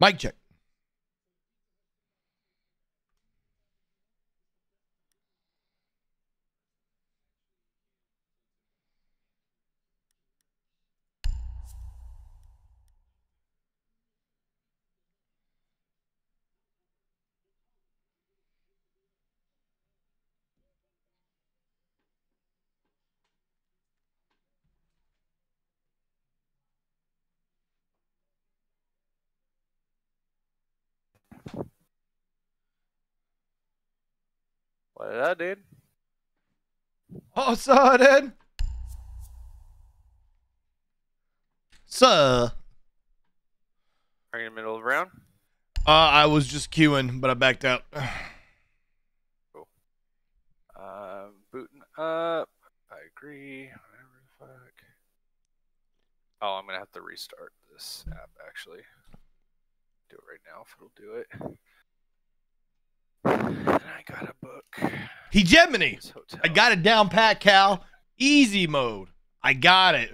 Mic check. What did I did? Oh, sir, dude. Sir. Are you in the middle of the round? Uh, I was just queuing, but I backed out. cool. Um, booting up. I agree. Whatever the fuck. Oh, I'm gonna have to restart this app actually. Do it right now if it'll do it. And I got a book. Hegemony. I got it down pat, Cal. Easy mode. I got it.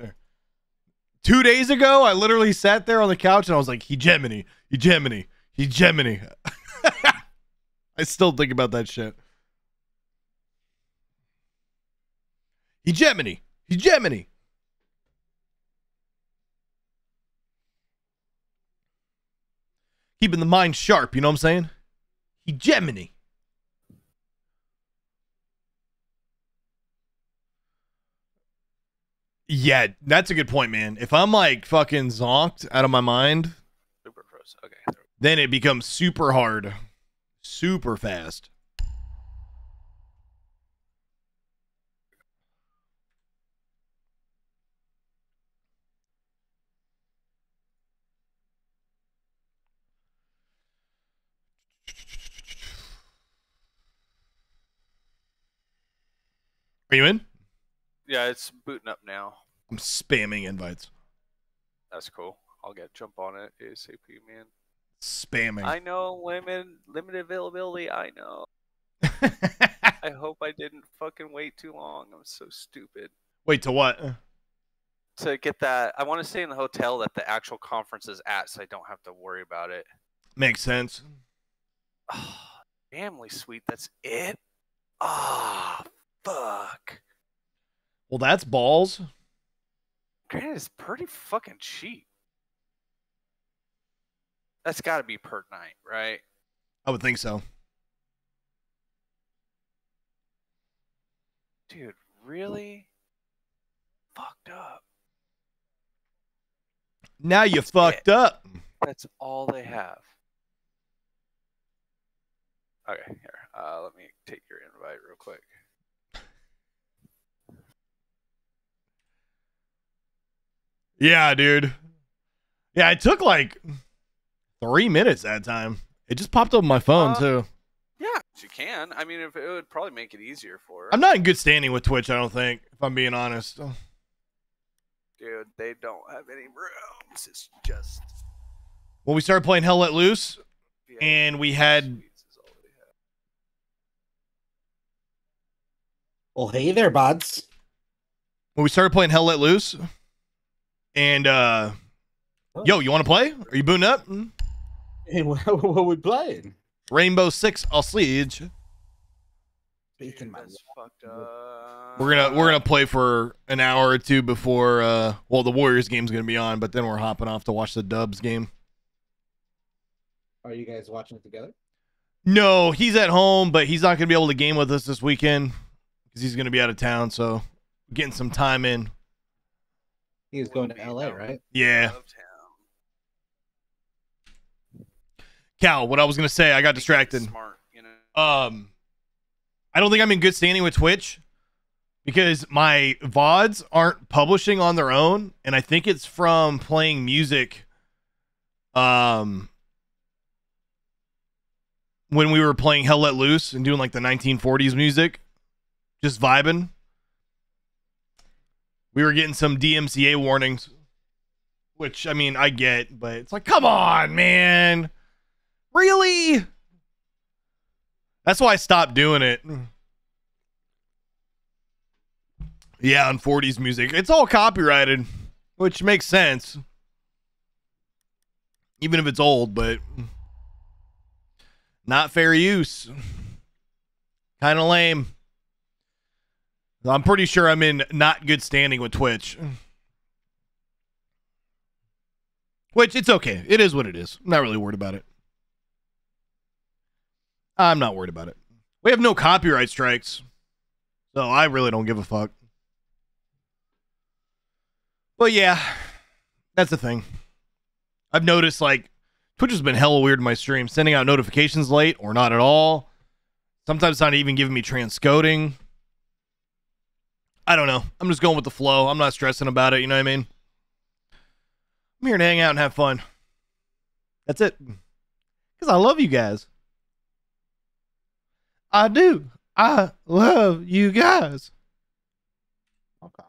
Two days ago, I literally sat there on the couch and I was like, hegemony, hegemony, hegemony. I still think about that shit. Hegemony, hegemony. Keeping the mind sharp, you know what I'm saying? Hegemony. Yeah, that's a good point, man. If I'm like fucking zonked out of my mind, Super froze. Okay. then it becomes super hard, super fast. Are you in? Yeah, it's booting up now. I'm spamming invites. That's cool. I'll get jump on it ASAP, man. Spamming. I know limit limited availability. I know. I hope I didn't fucking wait too long. I'm so stupid. Wait to what? To get that, I want to stay in the hotel that the actual conference is at, so I don't have to worry about it. Makes sense. family suite. That's it. Ah, fuck. Well, that's balls. Granted, it's pretty fucking cheap. That's got to be per night, right? I would think so. Dude, really? Fucked up. Now you That's fucked it. up. That's all they have. Okay, here. Uh, let me take your invite real quick. Yeah, dude. Yeah, it took like three minutes that time. It just popped up on my phone Uh, too. Yeah, you can. I mean, if it would probably make it easier for her. I'm not in good standing with Twitch. I don't think, if I'm being honest. Dude, they don't have any rooms. It's just. When we started playing Hell Let Loose, VIP and we had suites is all they have. Well, hey there, buds. when we started playing Hell Let Loose, and uh, yo, you want to play? Are you booting up? Hey, what, what are we playing? Rainbow Six All Siege. Speaking my That's fucked up. We're gonna we're gonna play for an hour or two before uh well the Warriors game's gonna be on, but then we're hopping off to watch the Dubs game. Are you guys watching it together? No, he's at home, but he's not gonna be able to game with us this weekend because he's gonna be out of town. So getting some time in. He was going to LA, right? Yeah, Love. Cal. What I was gonna say, I got distracted. Smart, you know. Um, I don't think I'm in good standing with Twitch because my VODs aren't publishing on their own, and I think it's from playing music. Um, when we were playing Hell Let Loose and doing like the 1940s music, just vibing. We were getting some DMCA warnings, which I mean I get, but it's like, come on, man, really? That's why I stopped doing it. Yeah, on 40s music. It's all copyrighted, which makes sense. even if it's old, but not fair use. Kind of lame. I'm pretty sure I'm in not good standing with Twitch. Which it's okay. It is what it is. I'm not really worried about it. I'm not worried about it. We have no copyright strikes. So I really don't give a fuck. But yeah, that's the thing. I've noticed like Twitch has been hella weird in my stream, sending out notifications late or not at all. Sometimes not even giving me transcoding. I don't know. I'm just going with the flow. I'm not stressing about it. You know what I mean? I'm here to hang out and have fun. That's it. Because I love you guys. I do. I love you guys. Okay.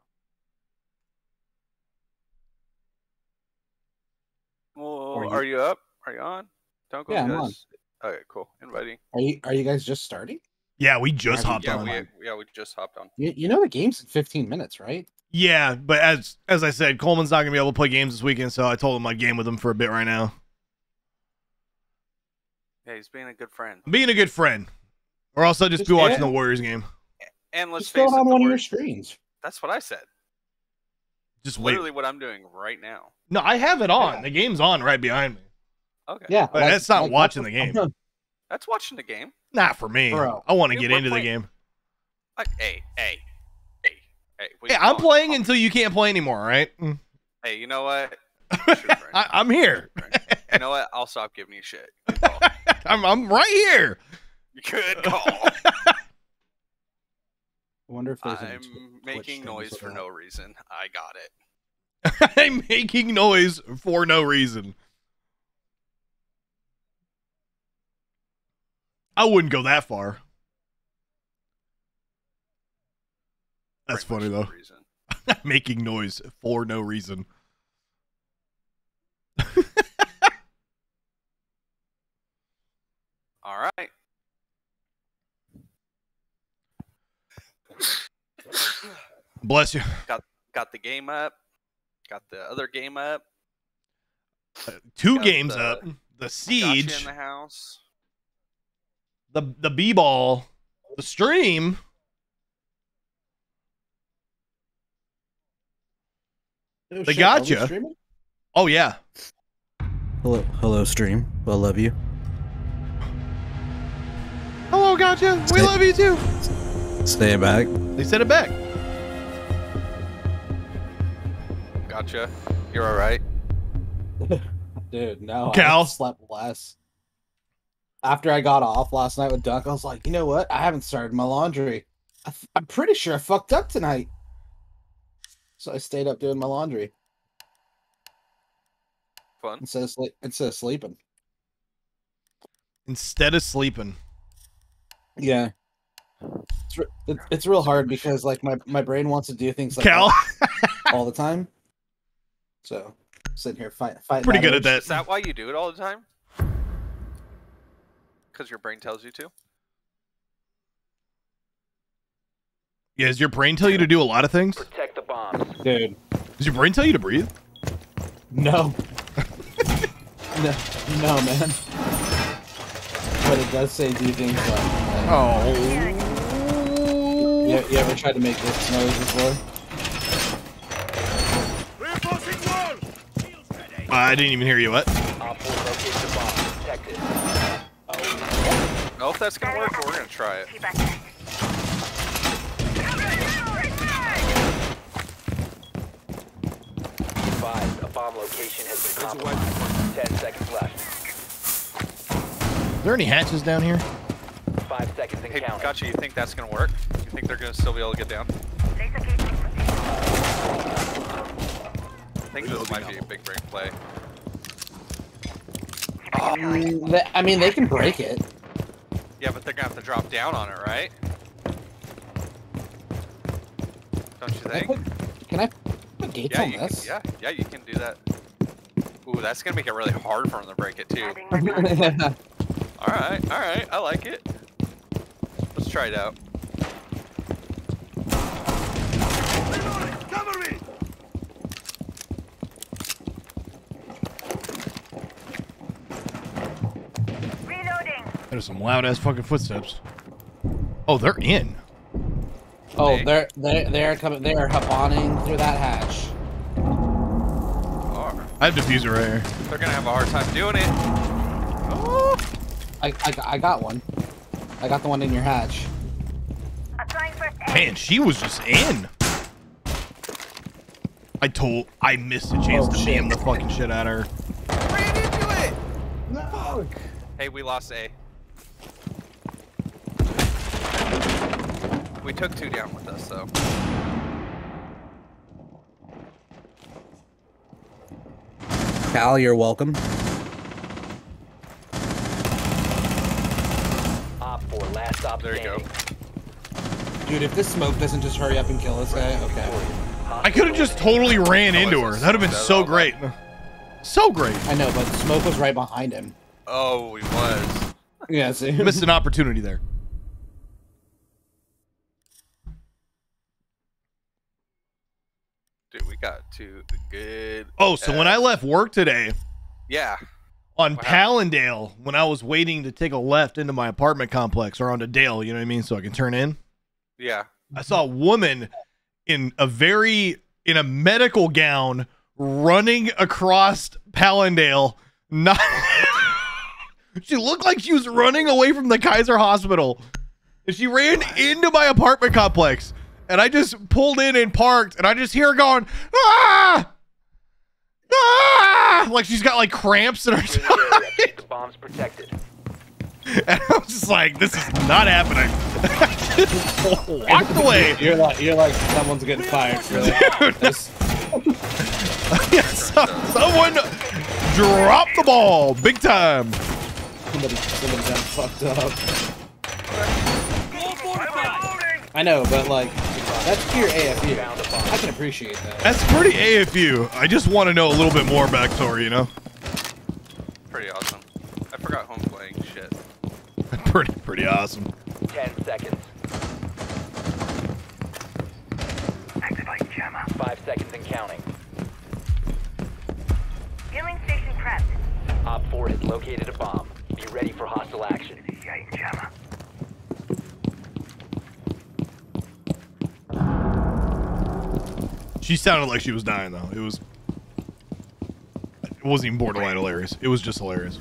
Well, Are you- are you up? Are you on? Don't go. Yeah, I'm guys. Okay, cool. Inviting. Are you are you guys just starting? Yeah, we just Yeah, hopped Yeah, on. we yeah we just hopped on. You, you know the game's in 15 minutes, right? Yeah, but as as I said, Coleman's not gonna be able to play games this weekend, so I told him I'd game with him for a bit right now. Yeah, he's being a good friend. I'm being a good friend, or else I'll just, Just- be watching yeah. the Warriors game. And let's Just face it, it on the one of your screens. that's what I said. Just wait. Literally what I'm doing right now. No, I have it on. Yeah. The game's on right behind me. Okay. Yeah, But that's not watching the game. That's watching the game. Not for me. Bro. I want to get we're into the game. Like, hey, hey, hey, hey. what Yeah, I'm calling- playing calling- until you can't play anymore. All right. Mm. Hey, you know what? I, I'm here. You know what? I'll stop giving you shit. I'm I'm right here. Good call. I wonder if there's any I'm Twitch making noise for are- no reason. I got it. I'm making noise for no reason. I wouldn't go that far. That's Pretty funny though. no making noise for no reason. All right. Bless you. Got got the game up. Got the other game up. Uh, two Got games the- up. The siege, in the house. The the b ball, the stream. They shit, are we gotcha. Oh yeah. Hello, hello, stream. I love you. Hello, gotcha. We love you too. Stay back. They said it back. Gotcha. You're all right. Dude, no. Cal? I slept less. After I got off last night with Dunk, I was like, you know what? I haven't started my laundry. I th- I'm pretty sure I fucked up tonight. So I stayed up doing my laundry Fun. instead of, sleep- instead of sleeping. Instead of sleeping. Yeah. It's, re- it, it's real hard because like my, my brain wants to do things like Cal, that all the time. So sitting here fight, fighting. pretty good at that. Is that why you do it all the time? Because your brain tells you to. Yeah, does your brain tell you to do a lot of things? Protect the bombs. Dude, Does your brain tell you to breathe? no. no, no, man. But it does say do things like. like Oh. you, you ever tried to make this noise before? I didn't even hear you. What? Op 4 locate the bomb. Protect it. No, if that's gonna work, but we're gonna try it. Five. A bomb location has been compromised. Ten seconds left. Is there any hatches down here? Five seconds and Hey, counting. gotcha. You think that's gonna work? You think they're gonna still be able to get down? I think this might be a big break play. They- I mean, they can break it. Yeah, but they're gonna have to drop down on it, right? Don't you Can I think? put, can I put gates Yeah, on you this? can, yeah, yeah, you can do that. Ooh, that's gonna make it really hard for them to break it too. All right, all right, I like it. Let's try it out. There's some loud ass fucking footsteps. Oh, they're in. Oh, Hey. they're they're they're coming. They are happoning through that hatch. Are. I have defuser right here. They're gonna have a hard time doing it. I, I I got one. I got the one in your hatch. Man, she was just in. I told I missed a chance Oh, to shit. jam the fucking shit out of her. Ran into it. No. Hey, we lost A. took two down with us, though. Cal, you're welcome. Op 4, last stop There you go. Dude, if this smoke doesn't just hurry up and kill this guy, okay. I could have just totally ran Oh, into her. That'd have been so all great. So great. I know, but smoke was right behind him. Oh, he was. Yeah, see. Missed an opportunity there. We got two good. Oh, so when I left work today Yeah. on What Palindale, when I was waiting to take a left into my apartment complex or onto Dale, you know what I mean, so I can turn in. Yeah. I saw a woman in a very in a medical gown running across Palindale. Not she looked like she was running away from the Kaiser Hospital. And she ran into my apartment complex. And I just pulled in and parked and I just hear her going, ah! Ah! Like she's got like cramps in her Secure the side. The bombs protected. And I was just like, this is not happening. Walked away. You're like you're like someone's getting fired for that. Dude. That's- Yeah, so- someone dropped the ball big time. Somebody somebody got fucked up. I know, but like that's pure AFU. Found. I can appreciate that. That's pretty AFU. I just want to know a little bit more backstory, you know? Pretty awesome. I forgot home playing shit. Pretty, pretty awesome. 10 seconds. Five seconds and counting. Fueling station prepped. Op 4 has located a bomb. Be ready for hostile action. She sounded like she was dying, though. It was. It wasn't even borderline hilarious. It was just hilarious.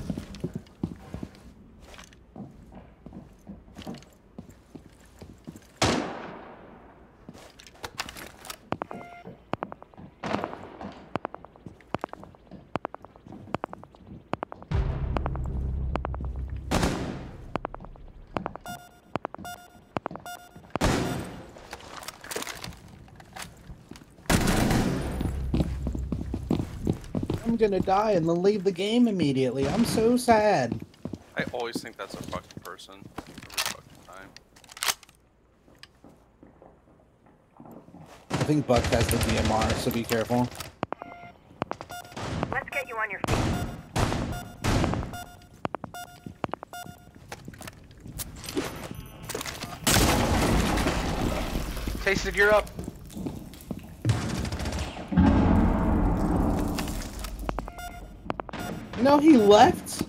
I'm gonna die and then leave the game immediately. I'm so sad. I always think that's a fucking person. Every fucking time. I think Buck has the DMR, so be careful. Let's get you on your feet. Tasted, you're up. No, he left.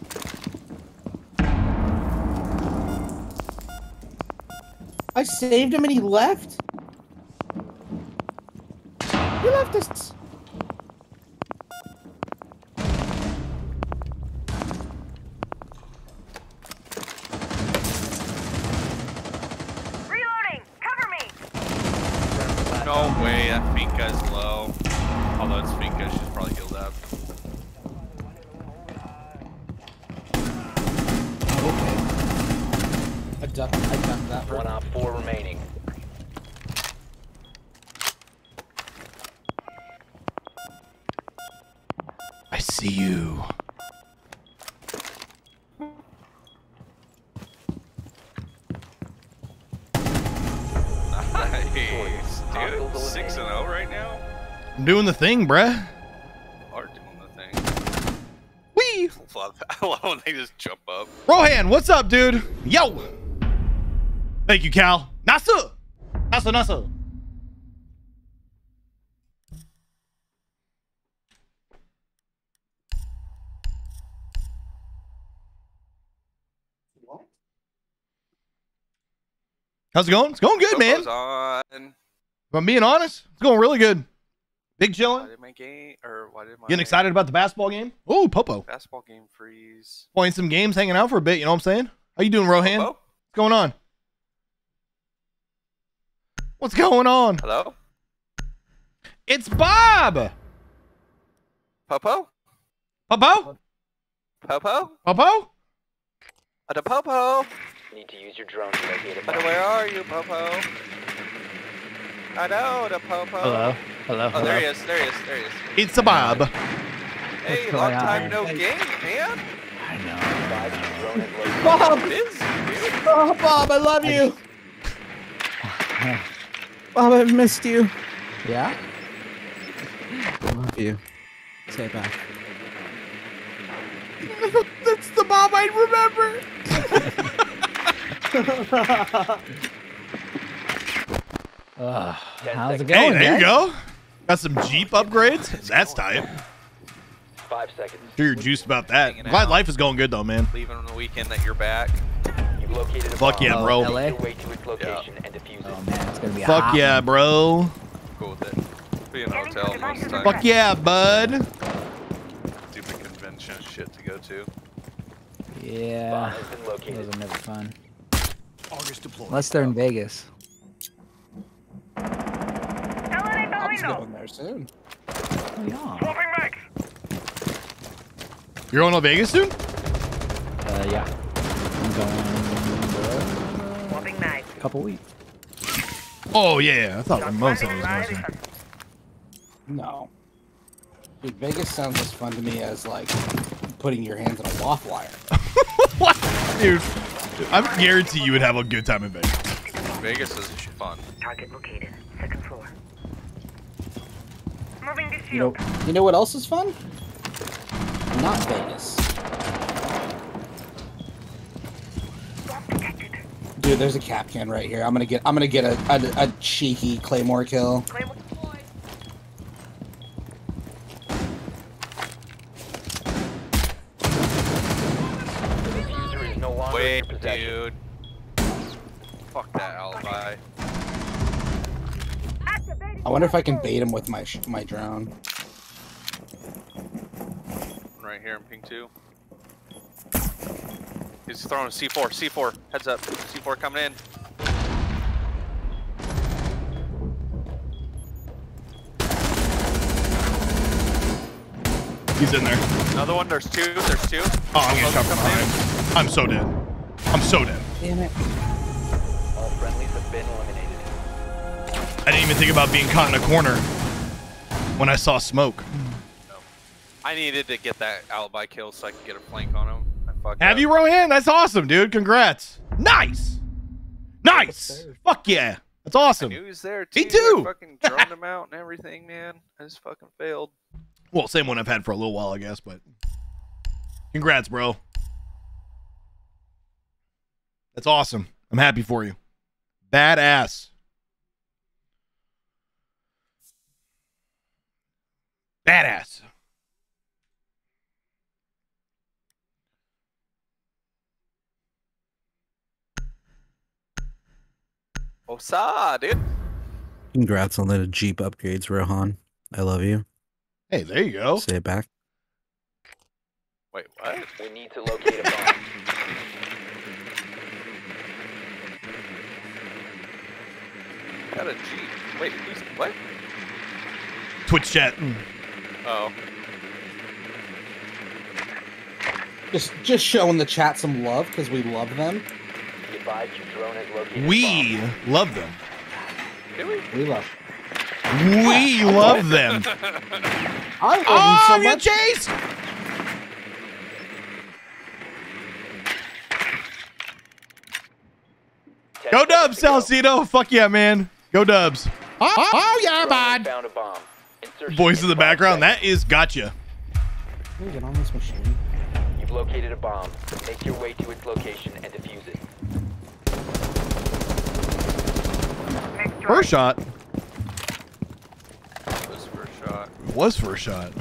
I saved him and he left. Doing the thing, bruh. Are doing the thing. Wee! I love, I love when they just jump up. Rohan, what's up, dude? Yo! Thank you, Cal. Nasa! Nasa, Nasa. How's it going? It's going good, man. On. If I'm being honest, it's going really good. Big Why chilling. did my game or why did my Getting excited about the basketball game. Oh, Popo. basketball game freeze? Playing some games, hanging out for a bit. You know what I'm saying? How you doing, Rohan? Popo? What's going on? What's going on? Hello? It's Bob. Popo? Popo? Popo? Popo? Ada Popo? Need to use your drone to locate a Ada, where are you, Popo? I know the Popo. Hello. Hello. Oh, there he is. There he is. There he is. It's a Bob. Hey, What's long time on? no game, man. I know. Advise your drone is located. Bob, oh, Bob, I love you. Bob, I've missed you. Yeah. I love you. Say it back. That's the Bob I remember. Ugh, Ten how's it going? Hey, there you go. Got some Jeep upgrades. That's tight. Five seconds. Sure you're juiced about that. Hanging Glad life is going good though, man. Leaving on the weekend that you're back. You've located a Fuck bomb. yeah, Oh, bro. LA? Make your way to its location and defuse Oh man, it's gonna be a Fuck hot yeah, bro. Cool with it. Be in a hotel most of the time. Fuck yeah, bud. Stupid convention shit to go to. Bomb Yeah. has been Those located. are never fun. Unless they're in Vegas. Felony Bob's Felino. going there soon. Oh, yeah. Swapping back. You're going to Vegas soon? Uh, yeah. I'm going Swapping mag. a couple weeks. Oh yeah, I thought Shots Ramon said fired he was going. No. Dude, Vegas sounds as fun to me as like putting your hands on a waffle wire. what, dude? I guarantee you would have a good time in Vegas. Vegas is fun. Target located. Second floor. Moving to You know, you know what else is fun? Not Vegas. Dude, there's a cap can right here. I'm gonna get. I'm gonna get a, a, a cheeky claymore kill. Claymore deployed. The defuser is no longer in Wait, your possession. dude. Fuck that alibi. Activating. I wonder if I can bait him with my sh- my drone. Right here in ping two. He's throwing C4, C4. Heads up. C4 coming in. He's in there. Another one. There's two. There's two. Oh, I'm getting shot from Coming in. behind. I'm so dead. I'm so dead. Damn it! All friendlies have been eliminated. I didn't even think about being caught in a corner when I saw smoke. I needed to get that alibi kill so I could get a flank on him. I Have up. you, Rohan? That's awesome, dude. Congrats. Nice. Nice. Fuck yeah. That's I awesome. he was there too. Me too. I fucking droned him out and everything, man. I just fucking failed. Well, same one I've had for a little while, I guess, but congrats, bro. That's awesome. I'm happy for you. Badass. Badass. Osa, dude. Congrats on the Jeep upgrades, Rohan. I love you. Hey, there you go. Say it back. Wait, what? We need to locate a bomb. Got a Jeep. Wait, who's what? Twitch chat. Mm. Oh, Just just showing the chat some love because we love them. Be advised your drone has located a We love them. did we? We love. We love them. I love Oh, them so you much. chased. Ten Go Dubs, to go. Salcedo. Fuck yeah, man. Go Dubs. Oh, oh yeah, Drone bud. Found a bomb. Insertion Voice in the background. seconds. That is gotcha. Can we get on this machine? You've located a bomb. Make your way to its location and defuse it. First shot This first shot. was first shot.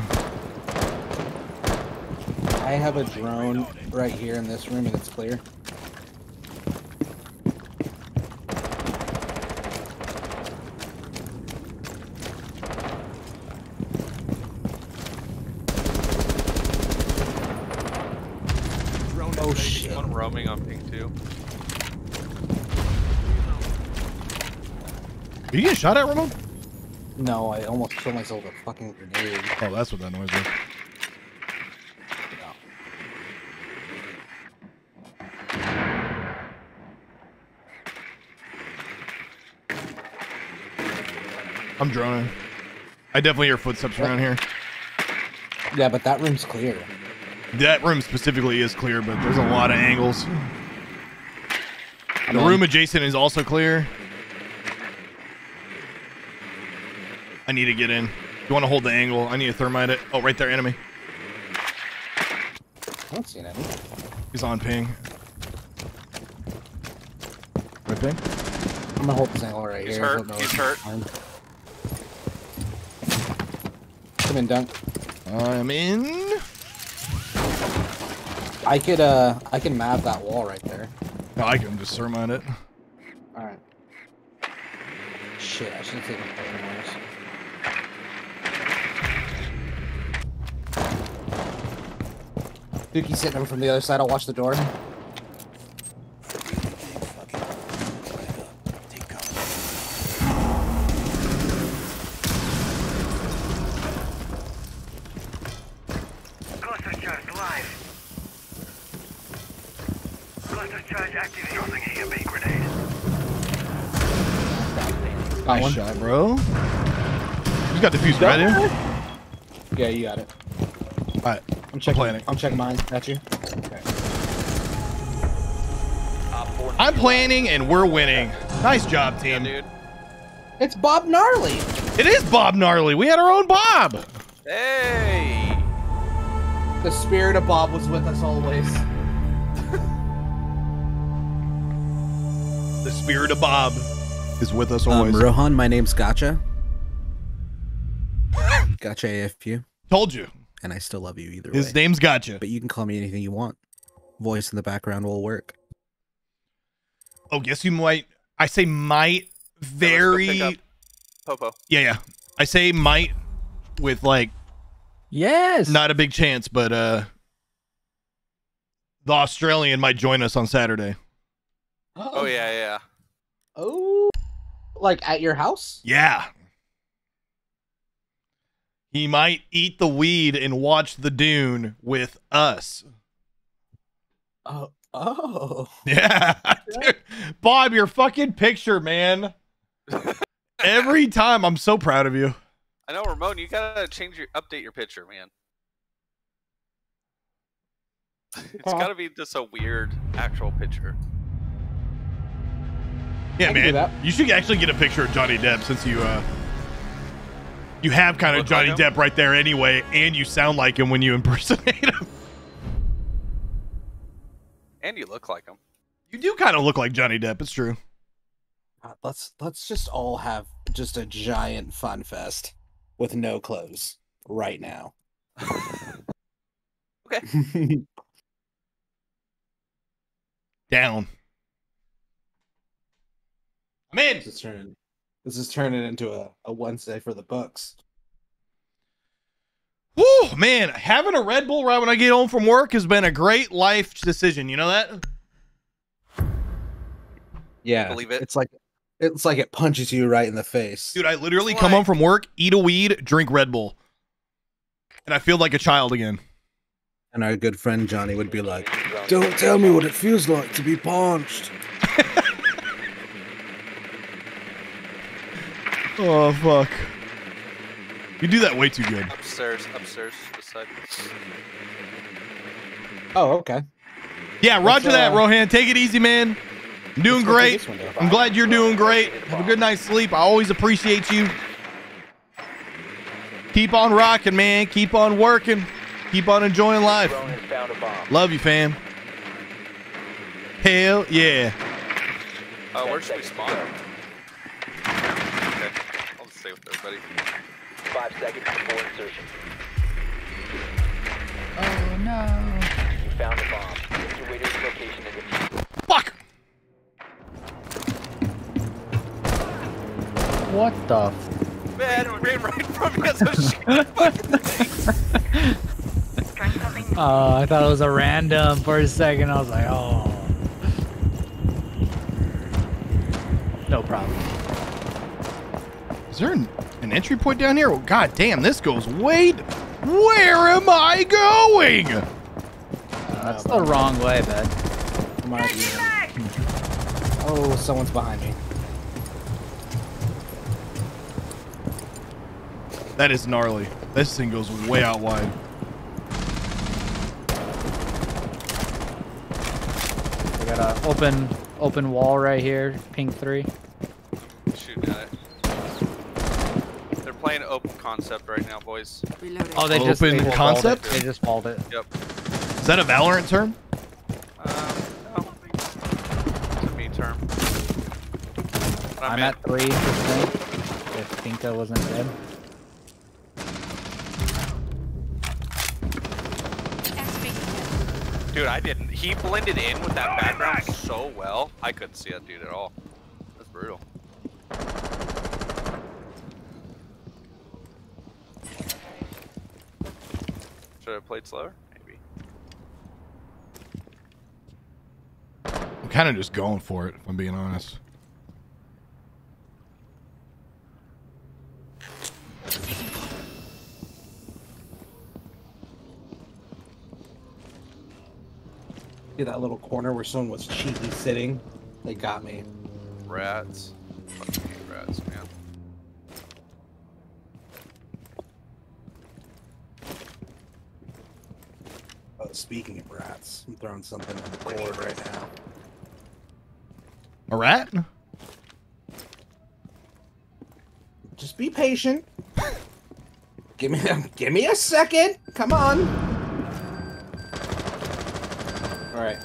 I have a drone right here in this room and it's clear. Roaming on ping two. Are you getting shot at, Ramon? No, I almost killed myself with a fucking grenade. Oh, that's what that noise was. I'm droning. I definitely hear footsteps around here. Yeah, but that room's clear. That room specifically is clear, but there's a lot of angles. The room adjacent is also clear. I need to get in. You want to hold the angle? I need to thermite it. Oh, right there, enemy. I don't see any. He's on ping. Right ping? I'm gonna hold this angle right He's here. hurt, Don't know he's if hurt. fine. Come in, Dunk. I'm in. I could uh I can map that wall right there. No, I can just thermite it. Alright. Shit, I should have taken photos. Dookie sitting over from the other side, I'll watch the door. You got the fuse right? Here? Yeah, you got it. Alright. I'm checking. planning. I'm checking mine. Got you. Op 4 I'm planning and we're winning. Nice job, Yeah, team. dude. It's Bob Gnarly. It is Bob Gnarly. We had our own Bob. Hey! The spirit of Bob was with us always. The spirit of Bob is with us Um, always. Rohan, my name's Gotcha. Gotcha AFQ, Told you. and I still love you either way. His way. name's Gotcha. But you can call me anything you want. Voice in the background will work. Oh, guess you might. I say might very. pick. Popo. Yeah, yeah. I say might with like Yes. not a big chance, but uh the Australian might join us on Saturday. Oh yeah, yeah. Oh. Like at your house? Yeah. He might eat the weed and watch the dune with us. Oh. Oh. Yeah. Dude, Bob, your fucking picture, man. Every time I'm so proud of you. I know, Ramon. You gotta change your update your picture, man. It's gotta be just a weird actual picture. Yeah, I man. that. You should actually get a picture of Johnny Depp since you uh you have kind of Look like Johnny him? Depp right there anyway, and you sound like him when you impersonate him. And you look like him. You do kind of look like Johnny Depp. It's true. God, Let's let's just all have just a giant fun fest with no clothes right now. Okay. Down. I'm in. this is turning this is turning into a, a Wednesday for the books. Woo, man, having a Red Bull right when I get home from work has been a great life decision. You know that? Yeah. Believe it. It's like it's like it punches you right in the face. Dude, I literally It's come like- home from work, eat a weed, drink Red Bull. And I feel like a child again. And our good friend Johnny would be like, Don't Don't tell me what it feels like to be punched. Oh, fuck. You do that way too good. Upstairs, upstairs, this side. Oh, okay. Yeah, roger Let's, that, uh, Rohan. Take it easy, man. I'm doing Let's go through great. I'm glad you're doing great. Have a good night's sleep. I always appreciate you. Keep on rocking, man. Keep on working. Keep on enjoying life. Drone has found a bomb. Love you, fam. Hell yeah. Oh, Ten where should we spawn? everybody. Five seconds before insertion. Oh no. You found the bomb. Evacuate its location and. Fuck! What the f- Man, it ran right from me as I Oh, I thought it was a random for a second. I was like, oh. No problem. Is there an, an entry point down here? Oh, God damn, this goes way. Where am I going? That's the wrong way, bud. Oh, someone's behind me. That is gnarly. This thing goes way out wide. We got a open open wall right here. Ping three. Shooting at it. They're playing open concept right now, boys. Oh, they just Open they just concept? They just walled it. Yep. Is that a Valorant term? Um, no. It's a me term. But I'm in. at three percent. If Pinka wasn't dead. Dude, I didn't. He blended in with that background so well. I couldn't see that dude at all. That's brutal. Should I have played slower? Maybe. I'm kind of just going for it, if I'm being honest. See that little corner where someone was cheeky sitting? They got me. Rats. Fucking hate rats, man. Oh, speaking of rats, I'm throwing something on the board right now. A rat? Just be patient. Give me, give me a second. Come on. All right.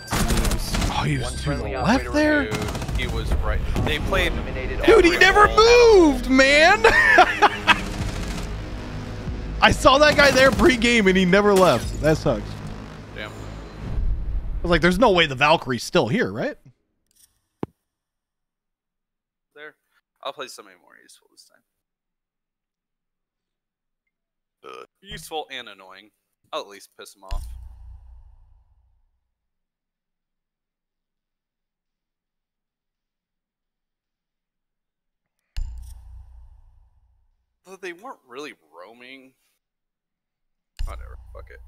Oh, he One was to the left there? Dude, he was right. They played. Eliminated Dude, he never friendly. moved, man! I saw that guy there pre-game and he never left. That sucks. Damn. I was like, there's no way the Valkyrie's still here, right? There. I'll play something more useful this time. Uh, useful and annoying. I'll at least piss him off. Though they weren't really roaming. Whatever. Fuck it.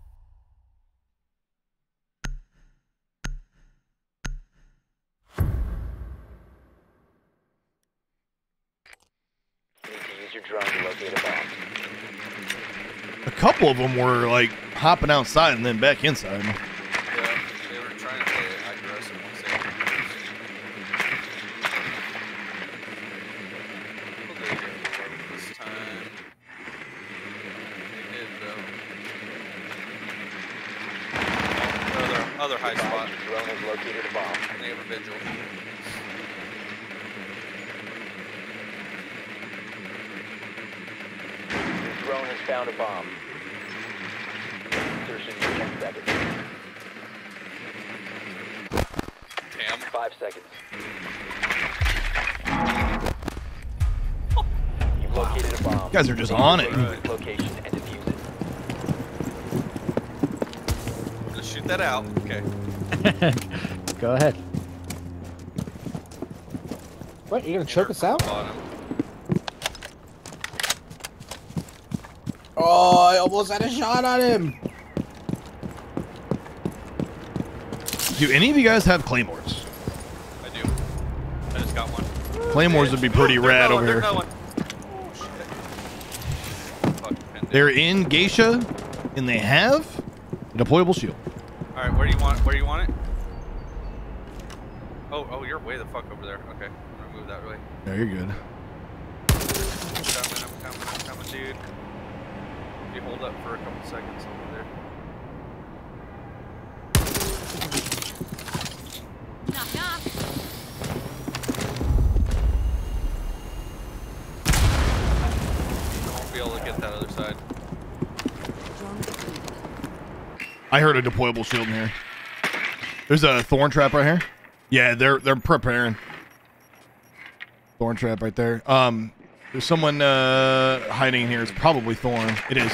A couple of them were like hopping outside and then back inside. On it. Locate its Location and defuse it. Just shoot that out. Okay. Go ahead. What? You're gonna choke us out? Bottom. Oh, I almost had a shot on him. Do any of you guys have claymores? I do. I just got one. Claymores would be pretty rad going, over they're here. going. They're in Geisha, and they have a deployable shield. All right, where do you want? Where do you want it? Oh, oh, you're way the fuck over there. Okay, I'm gonna move that way. Yeah, you're good. I'm coming, I'm coming, I'm coming, dude. You hold up for a couple seconds over there. Knock knock. Won't be able to get that other side. I heard a deployable shield in here. There's a thorn trap right here. Yeah, they're they're preparing. Thorn trap right there. Um, there's someone uh hiding in here. It's probably Thorn. It is.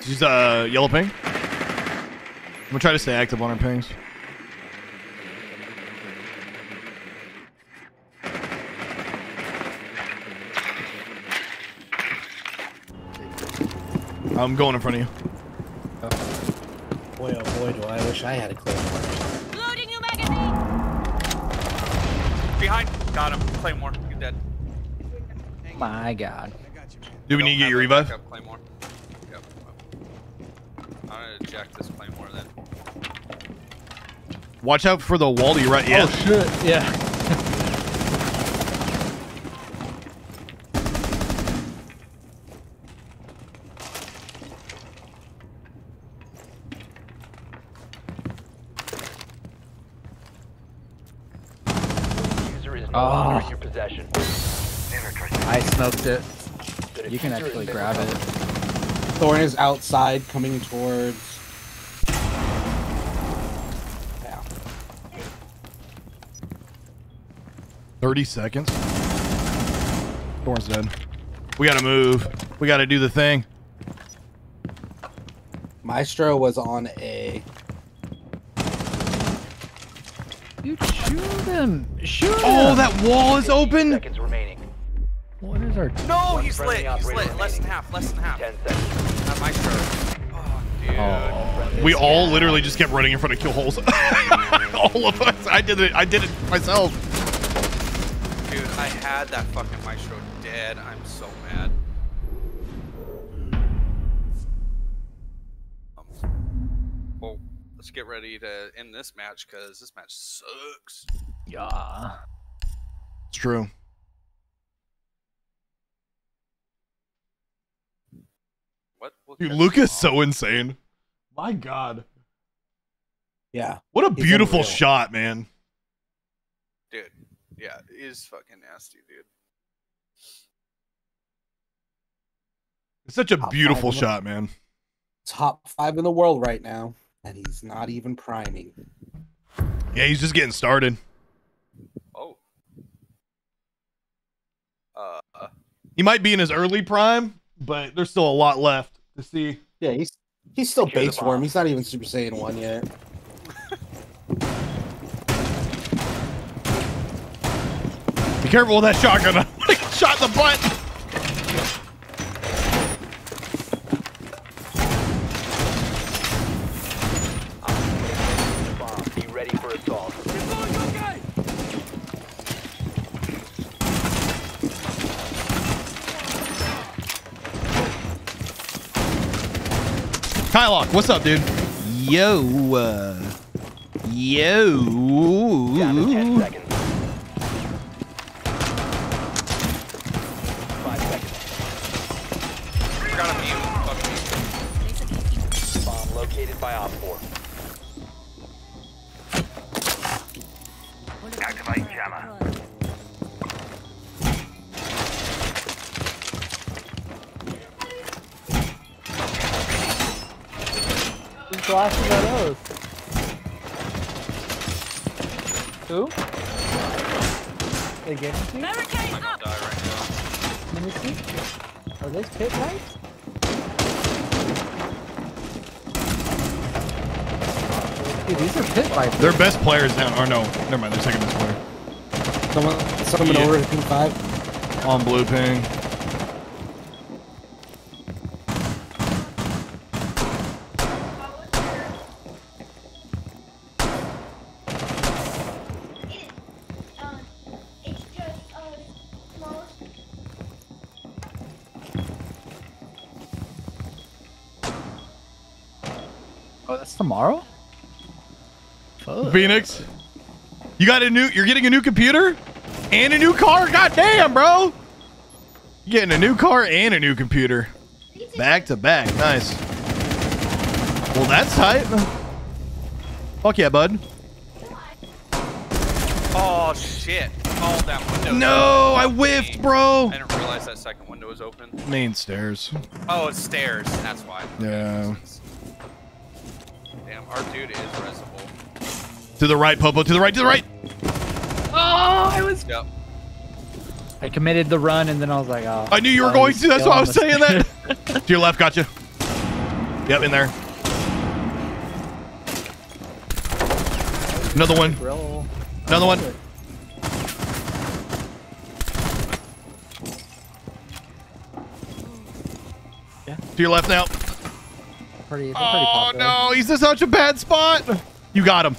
She's uh yellow ping. I'm gonna try to stay active on her pings. I'm going in front of you. Boy, oh boy, do I wish I had a claymore. Loading new magazine. Behind. Got him. Claymore. You're dead. My God. Do we Don't need to get your a revive? Claymore. Yep. I'm gonna jack this Claymore then. Watch out for the wall to your right. Oh, yeah. Oh shit. Yeah. Is no Oh. longer in ah. your possession. I smoked it. You can actually grab it. Thorn is outside, coming towards. Yeah. 30 seconds. Thorn's dead. We gotta move. We gotta do the thing. Maestro was on a. You shoot him. Shoot him. Oh, that wall is open. Seconds remaining. What is our? No, One he's friendly lit. He's operator lit. Less than half. Less than half. Ten seconds. Not my shirt. Oh, dude. Oh. We all literally just kept running in front of kill holes. all of us. I did it. I did it myself. Dude, I had that fucking maestro dead. I'm so mad. Um, well, let's get ready to end this match because this match sucks. Yeah. It's true. What? We'll Dude, catch Luka's them so insane. My God. Yeah. What a beautiful unreal. shot, man. Dude, yeah, he's fucking nasty, dude. It's such a Top beautiful five in the- shot, man. Top five in the world right now, and he's not even priming. Yeah, he's just getting started. Oh. Uh, uh, He might be in his early prime, but there's still a lot left to see. Yeah, he's he's still Secure base form. He's not even Super Saiyan one yet. Be careful with that shotgun. I wanna shot in the butt. Bomb. Be ready for assault. Kylock, what's up, dude? Yo. Uh, yo. Down to ten seconds. Five seconds. forgot I'm mute. Fuck me. Bomb located by Op 4. Whose glasses are those? Who? They gave them to you? Barricade I'm gonna die right now. Let me see. Are those pit lights? Dude, these are pit lights. Their best players now. Or no, never mind. They're second best player. Someone, someone Yeah. over at Pink Five. On blue ping. Oh, that's tomorrow? Fuck. Phoenix. You got a new. You're getting a new computer and a new car. God damn, bro. You getting a new car and a new computer. Back to back. Nice. Well, that's tight. Fuck yeah, bud. Oh shit! Oh, that window. No, I whiffed, bro. I didn't realize that second window was open. Main stairs. Oh, it's stairs. That's why. Yeah. Damn, our dude is resible. To the right, Popo. To the right. To the right. Oh, I was. Yep. I committed the run and then I was like, oh. I knew you were going to. That's why I was saying that. to your left. Gotcha. Yep, in there. Another one. Another one. Yeah. To your left now. Pretty. They're pretty Oh popular. no, he's in such a bad spot. You got him.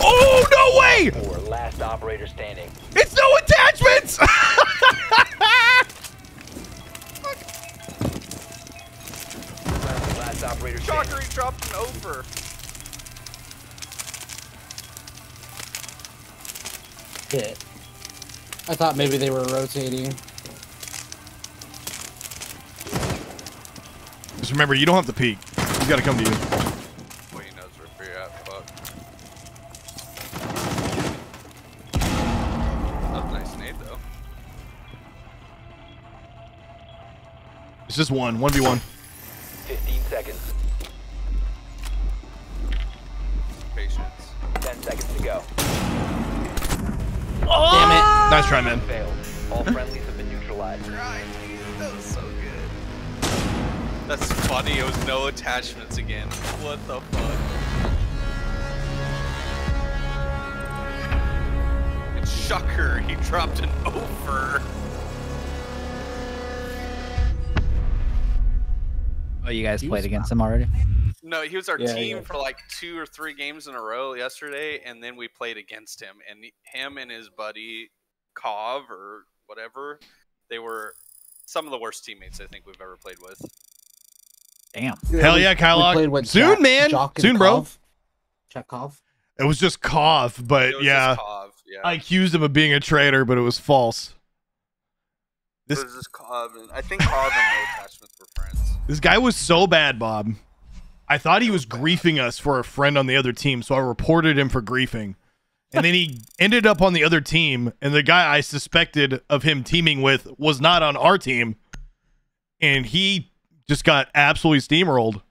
Oh no way! Four, last operator standing. It's no attachments. Last operator standing. Shocker, he dropped an over. Hit. I thought maybe they were rotating. Just remember, you don't have to peek. He's got to come to you. Well, he knows where you're at. Fuck. That's a nice nade though. It's just one, one v one. 15 seconds. Patience. 10 seconds to go. Oh! Damn it. Nice try, man. Failed. All friendlies have been neutralized. That's funny. It was no attachments again. What the fuck? It's Shucker. He dropped an over. Oh, you guys He played against him already? No, he was our Yeah, team yeah. for like two or three games in a row yesterday, and then we played against him. And him and his buddy Kov or whatever, they were some of the worst teammates I think we've ever played with. Damn. Hell yeah, We Kylock. played with Soon, Jack- man. Jock Soon, bro. Kov. Chekhov. It was just cough, but It yeah, Kov. Yeah. I accused him of being a traitor, but it was false. It This was just Kov, and I think Kov and no attachments were friends. this guy was so bad, Bob. I thought he was griefing us for a friend on the other team, so I reported him for griefing. And then he ended up on the other team, and the guy I suspected of him teaming with was not on our team, and he just got absolutely steamrolled.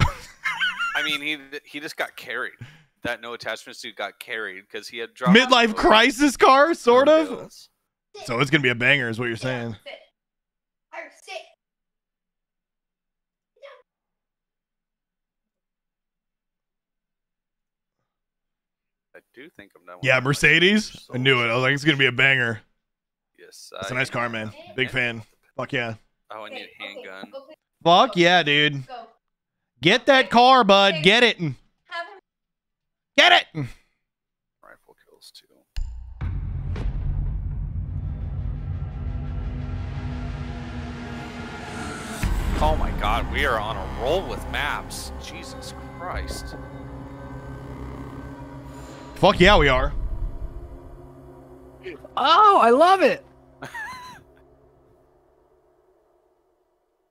I mean, he he just got carried. That no attachments dude got carried because he had dropped Midlife over crisis car, sort of. bills. So it's gonna be a banger, is what you're saying. Sit. Or sit. I do think I'm done. Yeah, Mercedes. I knew it. I was like, it's gonna be a banger. Yes, It's a I nice car, man. Big fan. Fuck yeah. Oh, I need a handgun. go Fuck yeah, dude. Go. Get that car, bud. Get it. Have. Get it. Rifle kills too. Oh my god, we are on a roll with maps. Jesus Christ. Fuck yeah, we are. Oh, I love it.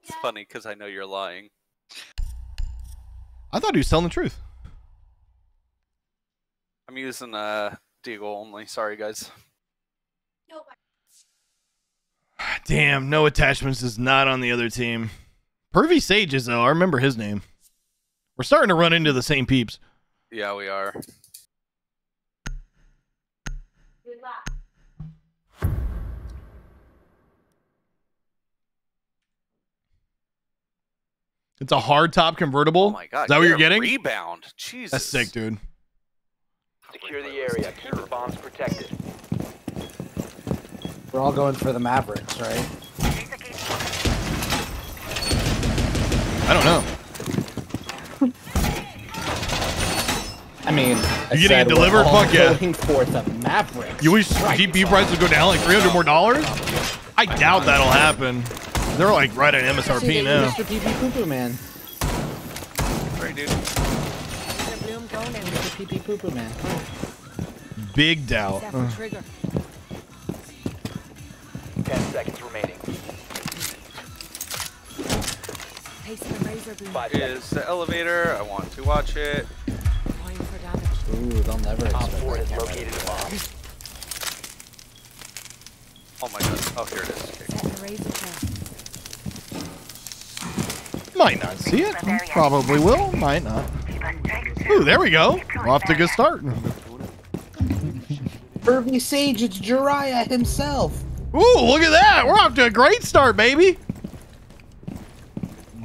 It's funny because I know you're lying. I thought he was telling the truth. I'm using uh Deagle only. Sorry guys. No, Damn, no attachments is not on the other team. Pervy Sages though. I remember his name. We're starting to run into the same peeps. Yeah, we are. It's a hard top convertible. Oh my god. Is that what get you're getting? Rebound. Jesus. That's sick, dude. Secure the area. Keep the bombs protected. We're all going for the Mavericks, right? I don't know. I mean, I You getting it delivered? Fuck yeah. Going for the Mavericks. You wish Right. GPU prices would go down like 300 more dollars? I doubt that'll happen. They're like right at MSRP now. Mr. Pee Pee Poo Poo Man. Right, dude. Mr. Pee Pee Poo Poo Man. Big doubt. Uh, 10 seconds remaining. Pace the razor boom. Five seconds. Is the elevator. I want to watch it. Going for damage. Ooh, they'll never Op expect 4 that has camera. located a bomb. Oh my god. Oh, here it is. Okay. Set the razor trail. Might not see it. Probably will. Might not. Ooh, there we go. We're off to a good start. Pervy Sage, it's Jiraiya himself. Ooh, look at that. We're off to a great start, baby.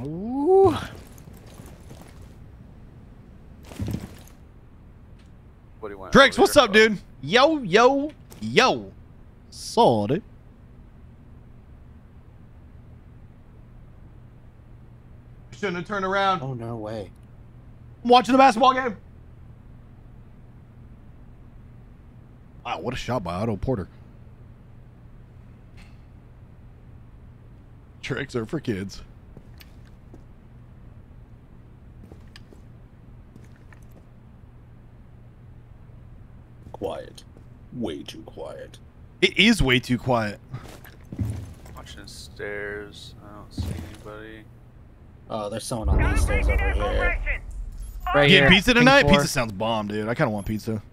Ooh. What do you want? Drex, what's up, dude? Yo, yo, yo. Saw it. Shouldn't have turned around. Oh no way. I'm watching the basketball game. Wow, what a shot by Otto Porter. Tricks are for kids. Quiet. Way too quiet. It is way too quiet. Watching stairs. I don't see anybody. Oh, there's someone on these stairs over here. Right Getting here. pizza tonight? Pizza sounds bomb, dude. I kind of want pizza.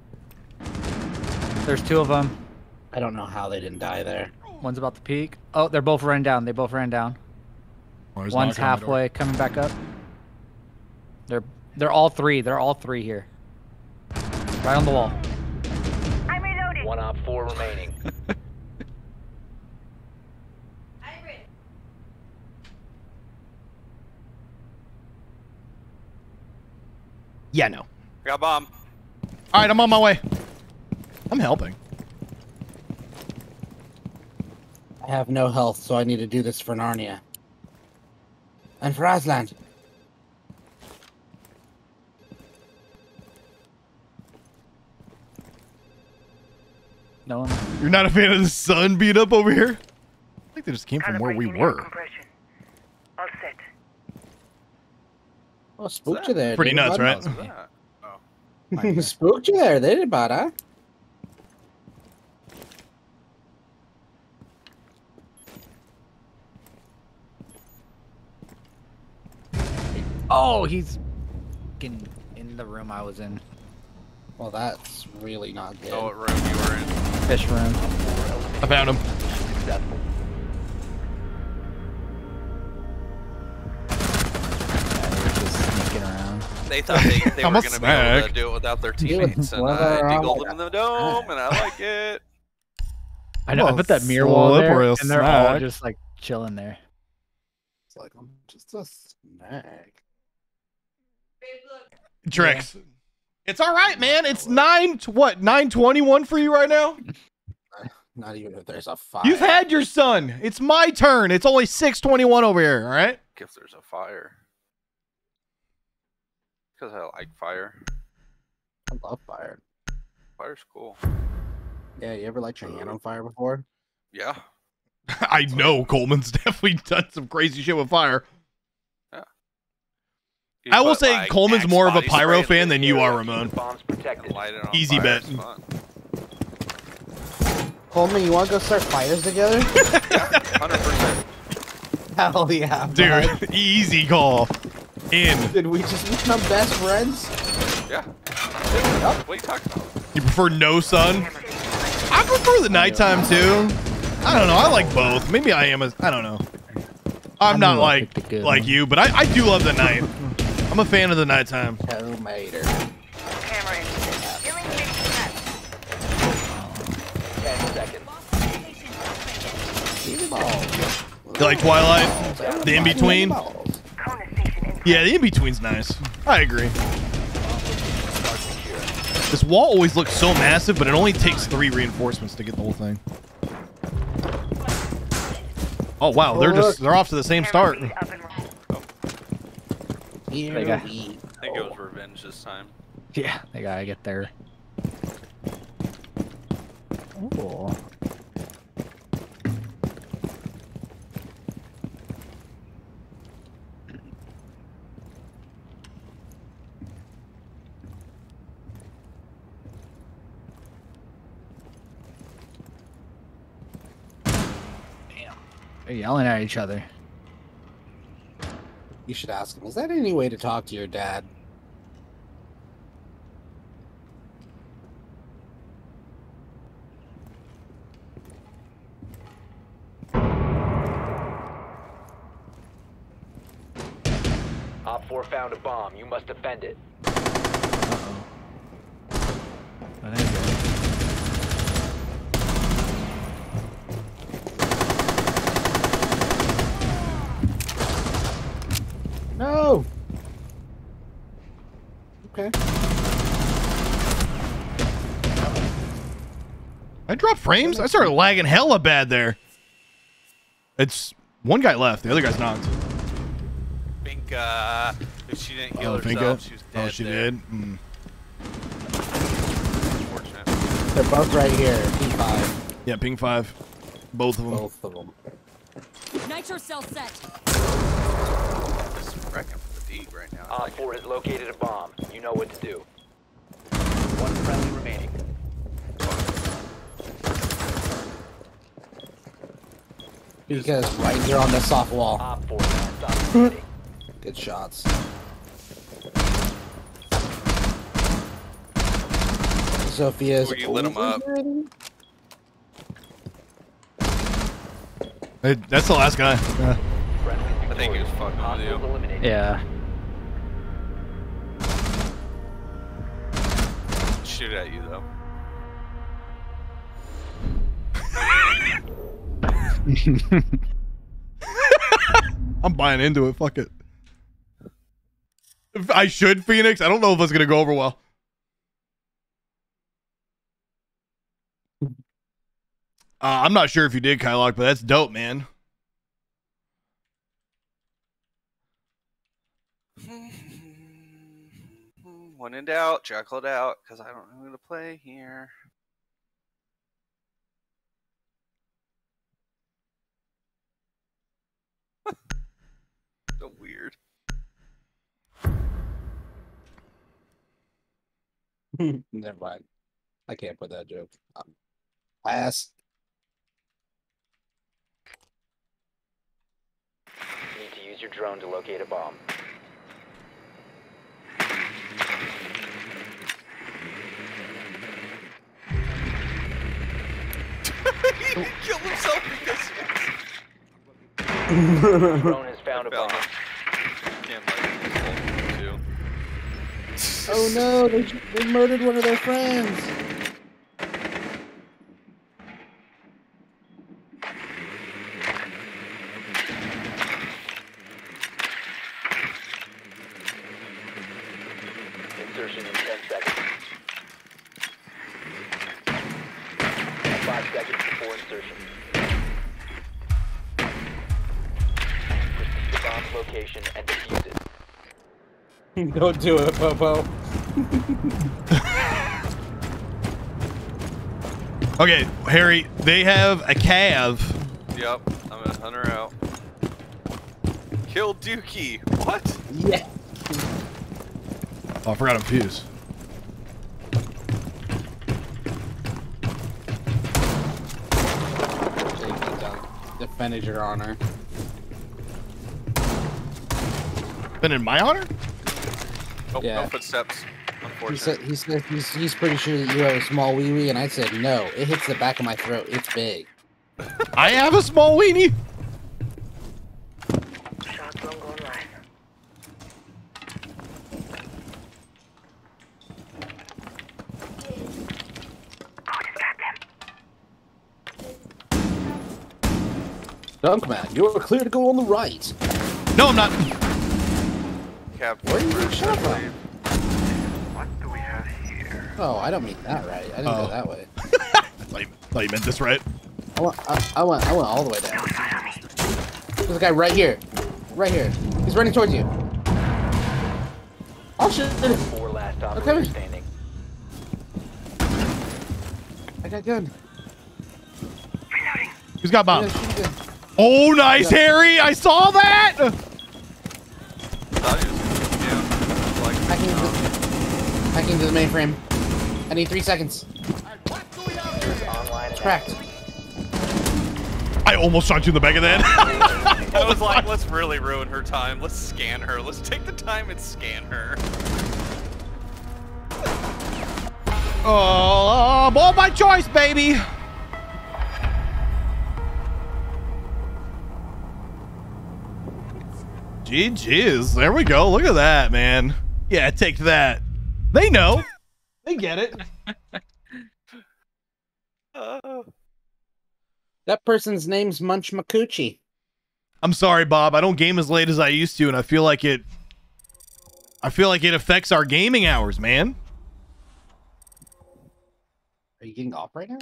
There's two of them. I don't know how they didn't die there. One's about to peek. Oh, they're both ran down. They both ran down. One's knocking on my door. halfway coming back up. They're they're all three. They're all three here. Right on the wall. I'm reloading. One op four remaining. Yeah, no. I Got bomb. All right, I'm on my way. I'm helping. I have no health, so I need to do this for Narnia. And for Aslan. No one. You're not a fan of the sun beat up over here? I think they just came from where we were. All set. Oh, spooked you there. Pretty nuts, right? Oh. spooked you there, They did it, bud, huh? Oh, he's getting in the room I was in. Well, that's really not good. Oh, what room you were in? Fish room. I found him. They thought they, they I'm were a going to be able to do it without their teammates, and well, I I'm deagled like them in the dome, and I like it. I know. I put that mirror wall there, slippery and they're all just like chilling there. It's like, I'm just a snack. Tricks. It's all right, man. It's nine. t- What? Nine twenty-one for you right now. Not even if there's a fire. You've had your son. It's my turn. It's only six twenty-one over here. All right. If there's a fire. Because I like fire. I love fire. Fire's cool. Yeah, you ever light your hand uh, on fire before? Yeah. I know Coleman's definitely done some crazy shit with fire. You I will put, say like, Coleman's Axe more of a pyro fan than you are, Ramon. the bombs protected. Light on Easy bet. Coleman, you want to go start fires together? 100%. Hell yeah, bud. Dude, easy call. In. Did we just become best friends? Yeah. What are you talking about? You prefer no sun? I prefer the nighttime too. I don't know. I like both. Maybe I am a. I don't know. I'm I not like picked a good like one. you, but I, I do love the night. I'm a fan of the nighttime. Tomater. Camera in. Feeling safety net. Ten seconds. You like Twilight? The in between? Kona station in. Yeah, the in between's nice. I agree. This wall always looks so massive, but it only takes three reinforcements to get the whole thing. Oh wow, they're just they're off to the same start. Camera feed up and running. Here They got- we I think it was revenge this time. Yeah, they gotta get there. Ooh. They're yelling at each other. You should ask him. Is that any way to talk to your dad? Op four found a bomb. You must defend it. Uh-oh. Oh, there you go. No. Okay. I dropped frames. I started lagging hella bad there. It's one guy left. The other guy's knocked. Being Finka. If she didn't heal Oh, herself, she was dead. Oh, she there. did. Mm. They're both right here. P5. Yeah, ping five. Both of them. Both of them. Nitro cell set. Just wrecking with the D right now. Op 4 has located a bomb. You know what to do. One friendly remaining. Because right here on the soft wall. Op 4 now stop standing. Good shots. Sophia's. Where you him up. Hey, that's the last guy. Yeah. Friendly I think he was fucking with you. Yeah. Shoot at you though. I'm buying into it. Fuck it. I should Phoenix. I don't know if it's gonna go over well. Uh, I'm not sure if you did, Kylock, but that's dope, man. When in doubt, it out, because I don't know who to play here. So weird. Never mind. I can't put that joke. Um, pass. Need to use your drone to locate a bomb. he killed himself because Drone has found a bomb. him. Like. Oh no, they, they murdered one of their friends. Insertion in 10 seconds. 5 seconds before insertion. Proceed to bomb's location and defuse it. Don't do it, Popo. Okay, Harry, they have a Cav. Yep, I'm gonna hunt her out. Kill Dookie. What? Yeah. Oh, I forgot I'm fused. Defended your honor. Been in my honor? Oh, Yeah. no footsteps. He said he said he's, he's pretty sure that you have a small wee wee, and I said no. It hits the back of my throat. It's big. I have a small weenie. Shots won't go live. Oh, just got them. Dunkman, you are clear to go on the right. No, I'm not. Cap Where you first, shut I believe. What do we have here? Oh, I don't mean that right. I didn't Oh. go that way. I thought you, thought you meant this right. I went, I, I went, I went all the way down. There's a guy right here, right here. He's running towards you. Oh shit! Four last operator Okay. standing. I got gun. Reloading. Who's got Yeah, bomb? gun. Oh, nice, Harry. I saw that. Thought he was, yeah, like, Hacking into, hacking into the mainframe. I need three seconds. Online and Cracked. I almost shot you in the back of the head. I was like, let's really ruin her time. Let's scan her. Let's take the time and scan her. oh, ball by choice, baby. GG's. There we go. Look at that, man. Yeah, take that. They know. They get it. Uh, That person's name's Munch Makuchi. I'm sorry, Bob. I don't game as late as I used to, and I feel like it. I feel like it affects our gaming hours, man. Are you getting off right now?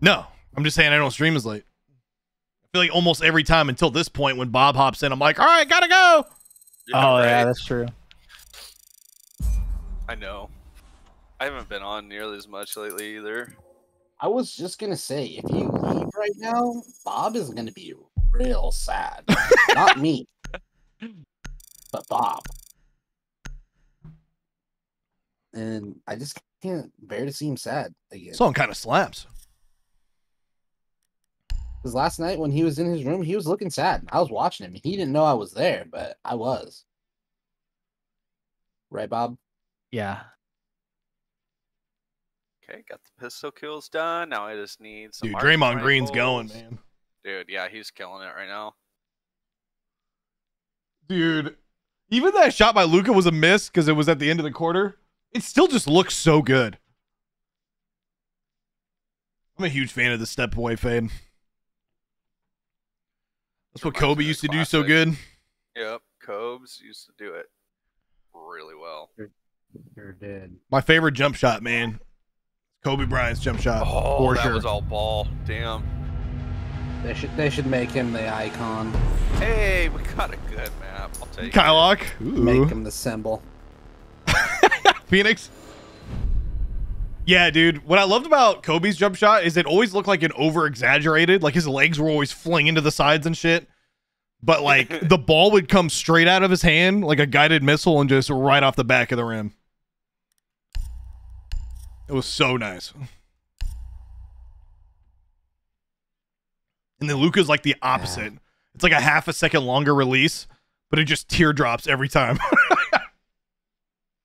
No, I'm just saying I don't stream as late. I feel like almost every time until this point when Bob hops in, I'm like, all right, gotta go. Oh yeah, that's true. I know. I haven't been on nearly as much lately either. I was just gonna say, if you leave right now, Bob is gonna be real sad. Not me, but Bob. And I just can't bear to see him sad again. Song kind of slaps. Because last night when he was in his room, he was looking sad. I was watching him. He didn't know I was there, but I was. Right, Bob? Yeah. Okay, got the pistol kills done. Now I just need some. Dude, marksman Draymond Green's going, man. Dude, yeah, he's killing it right now. Dude, even that shot by Luka was a miss because it was at the end of the quarter. It still just looks so good. I'm a huge fan of the step away fade. That's what Kobe used to do so good. Yep, Kobe's used to do it really well. Sure did. My favorite jump shot, man. Kobe Bryant's jump shot Oh, for that sure. was all ball. Damn. They should they should make him the icon. Hey, we got a good map. I'll take it. Kylock, Make him the symbol. Phoenix. Yeah, dude. What I loved about Kobe's jump shot is it always looked like an over exaggerated. Like his legs were always flinging to the sides and shit. But like the ball would come straight out of his hand like a guided missile and just right off the back of the rim. It was so nice. And then Luka's like the opposite. It's like a half a second longer release, but it just teardrops every time.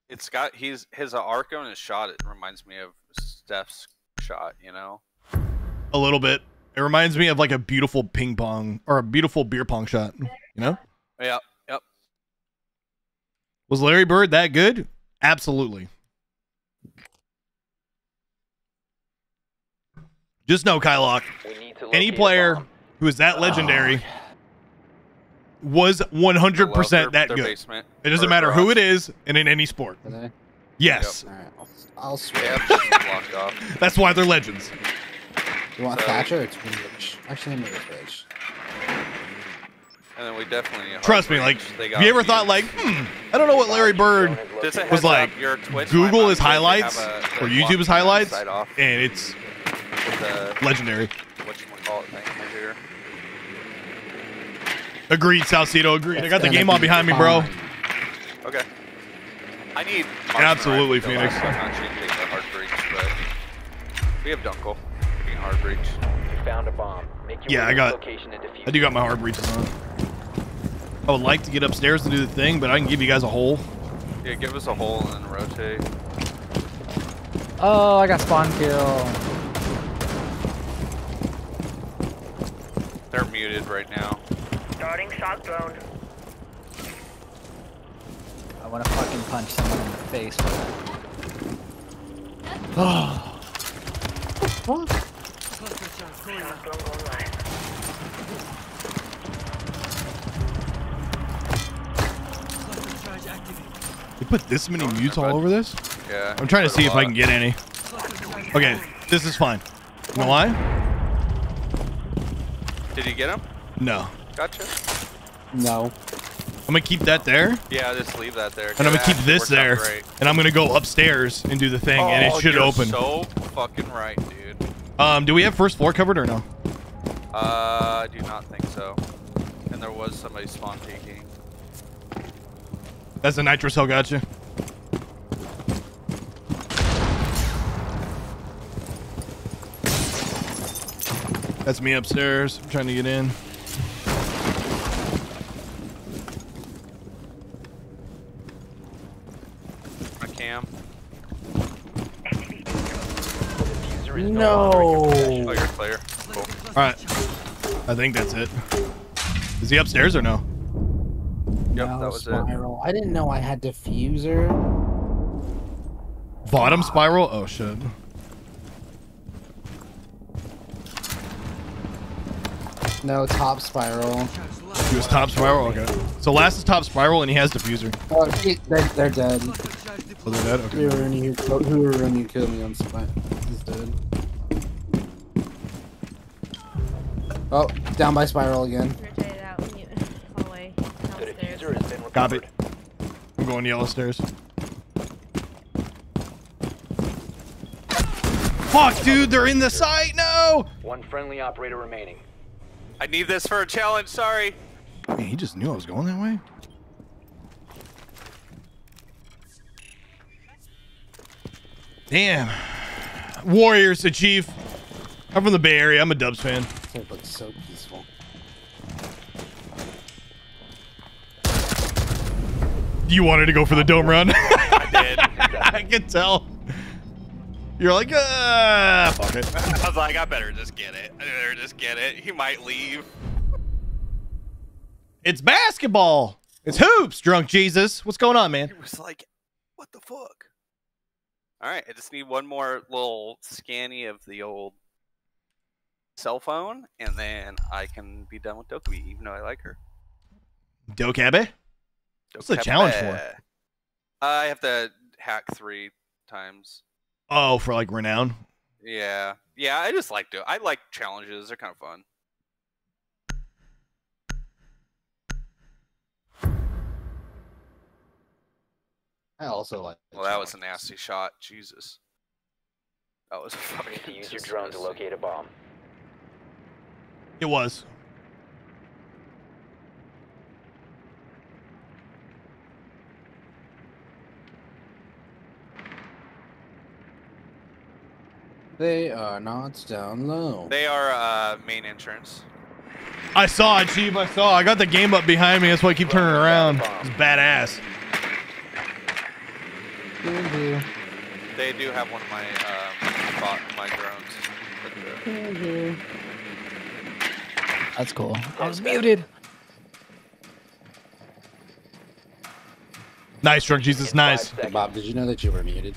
It's got he's his arc on his shot. It reminds me of Steph's shot. You know. a little bit. It reminds me of like a beautiful ping pong or a beautiful beer pong shot. You know? Yep. Yep. Was Larry Bird that good? Absolutely. Just know, Kylock, We any player bomb. who is that legendary was 100% their- that their good. basement It doesn't or matter who it is and in any sport. Are they? Yes. All right, I'll, I'll They swear. have this blocked off. That's why they're legends. You want So- Thatcher or Twinbridge? Actually, I'm Twinbridge. And then we definitely need Trust me, like, have you ever thought, like, hmm, I don't know what Larry Bird was like, up, your Google might his not be able to highlights a- or the YouTube's highlights, off and it's with the legendary. whatchamacallit thing right here. Agreed, Salcedo. Agreed. I got the game on be behind me, bro. Okay. I need marksman Absolutely, rifle. Phoenix. I'm not changing the hard breach, but we have Dunkel. Taking hard breach. You found a bomb. Make your Yeah, I got- location and defuse I do got my hard breaches on. I would like to get upstairs to do the thing, but I can give you guys a hole. Yeah, give us a hole and then rotate. Oh, I got spawn kill. They're muted right now. Starting shock drone. I want to fucking punch someone in the face for that. Shock drone going live. You put this many Oh, mutes all over this? Yeah. I'm trying to see if I can get any. Okay, this is fine. You know why? Did you get him? No. Gotcha. No. I'm gonna keep that there, Yeah, just leave that there. and I'm gonna keep this there, great. and I'm gonna go upstairs and do the thing, and it Oh, should you're open. So fucking right, dude. Um, do we have first floor covered or no? Uh, I do not think so. And there was somebody spawn peeking. That's a nitro cell, gotcha. That's me upstairs. I'm trying to get in. My cam. defuser No. longer in your possession. Oh, you're clear. Cool. All right. I think that's it. Is he upstairs or no? Yep, no that was it. spiral. I didn't know I had defuser. Bottom spiral? Oh shit. No, top spiral. He was top spiral? Okay. So last is top spiral and he has defuser. Oh, he- they're, they're dead. Oh, they're dead? Who Okay. were you who who were you killed me on spot? He's dead. Oh, down by spiral again. Rotate it out when you hallway The downstairs. defuser has been Copy. I'm going yellow stairs. Fuck, dude, they're in the site. No. One friendly operator remaining. I need this for a challenge. Sorry. Man, he just knew I was going that way. Damn. Warriors achieve. I'm from the Bay Area. I'm a Dubs fan. It looks so peaceful. You wanted to go for the dome run. I did. I can tell. You're like, ah, fuck it. I was like, I better just get it. I better just get it. He might leave. It's basketball. It's hoops, drunk Jesus. What's going on, man? He was like, what the fuck? All right, I just need one more little scanny of the old cell phone, and then I can be done with Dokkaebi, even though I like her. Dokabe? What's the challenge for? Dokkaebi. I have to hack three times. Oh, for like renown. Yeah, yeah. I just like to. I like challenges. They're kind of fun. I also like. Well, that was a nasty shot. Jesus. That was a fucking. Need to use your drone to locate a bomb. It was. They are not down low. They are uh, main entrance. I saw it, Chief. I saw. I got the game up behind me. That's why I keep turning around. It's badass. Woohoo. They do have one of my bot, my drones. But the- Woohoo. That's cool. I was muted. Nice, drunk Jesus. Nice. five. Bob, did you know that you were muted?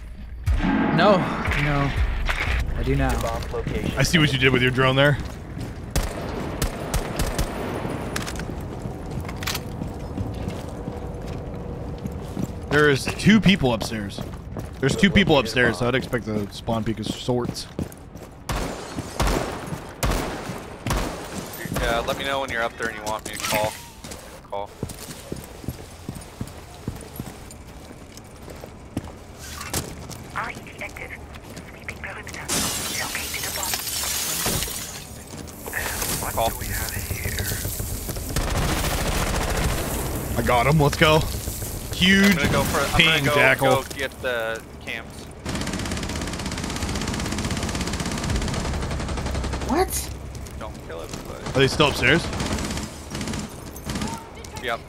No, no. I do now. I see what you did with your drone there. There's two people upstairs. There's two people upstairs, so I'd expect the spawn peak of sorts. Yeah, let me know when you're up there and you want me to call. Call. RET active. Sweeping perimeter. Located a bomb. Call. I got him. Let's go. Huge I'm go for. I'm ping go, jackal. go get the cams. What? Don't kill everybody. Are they still upstairs? Yep.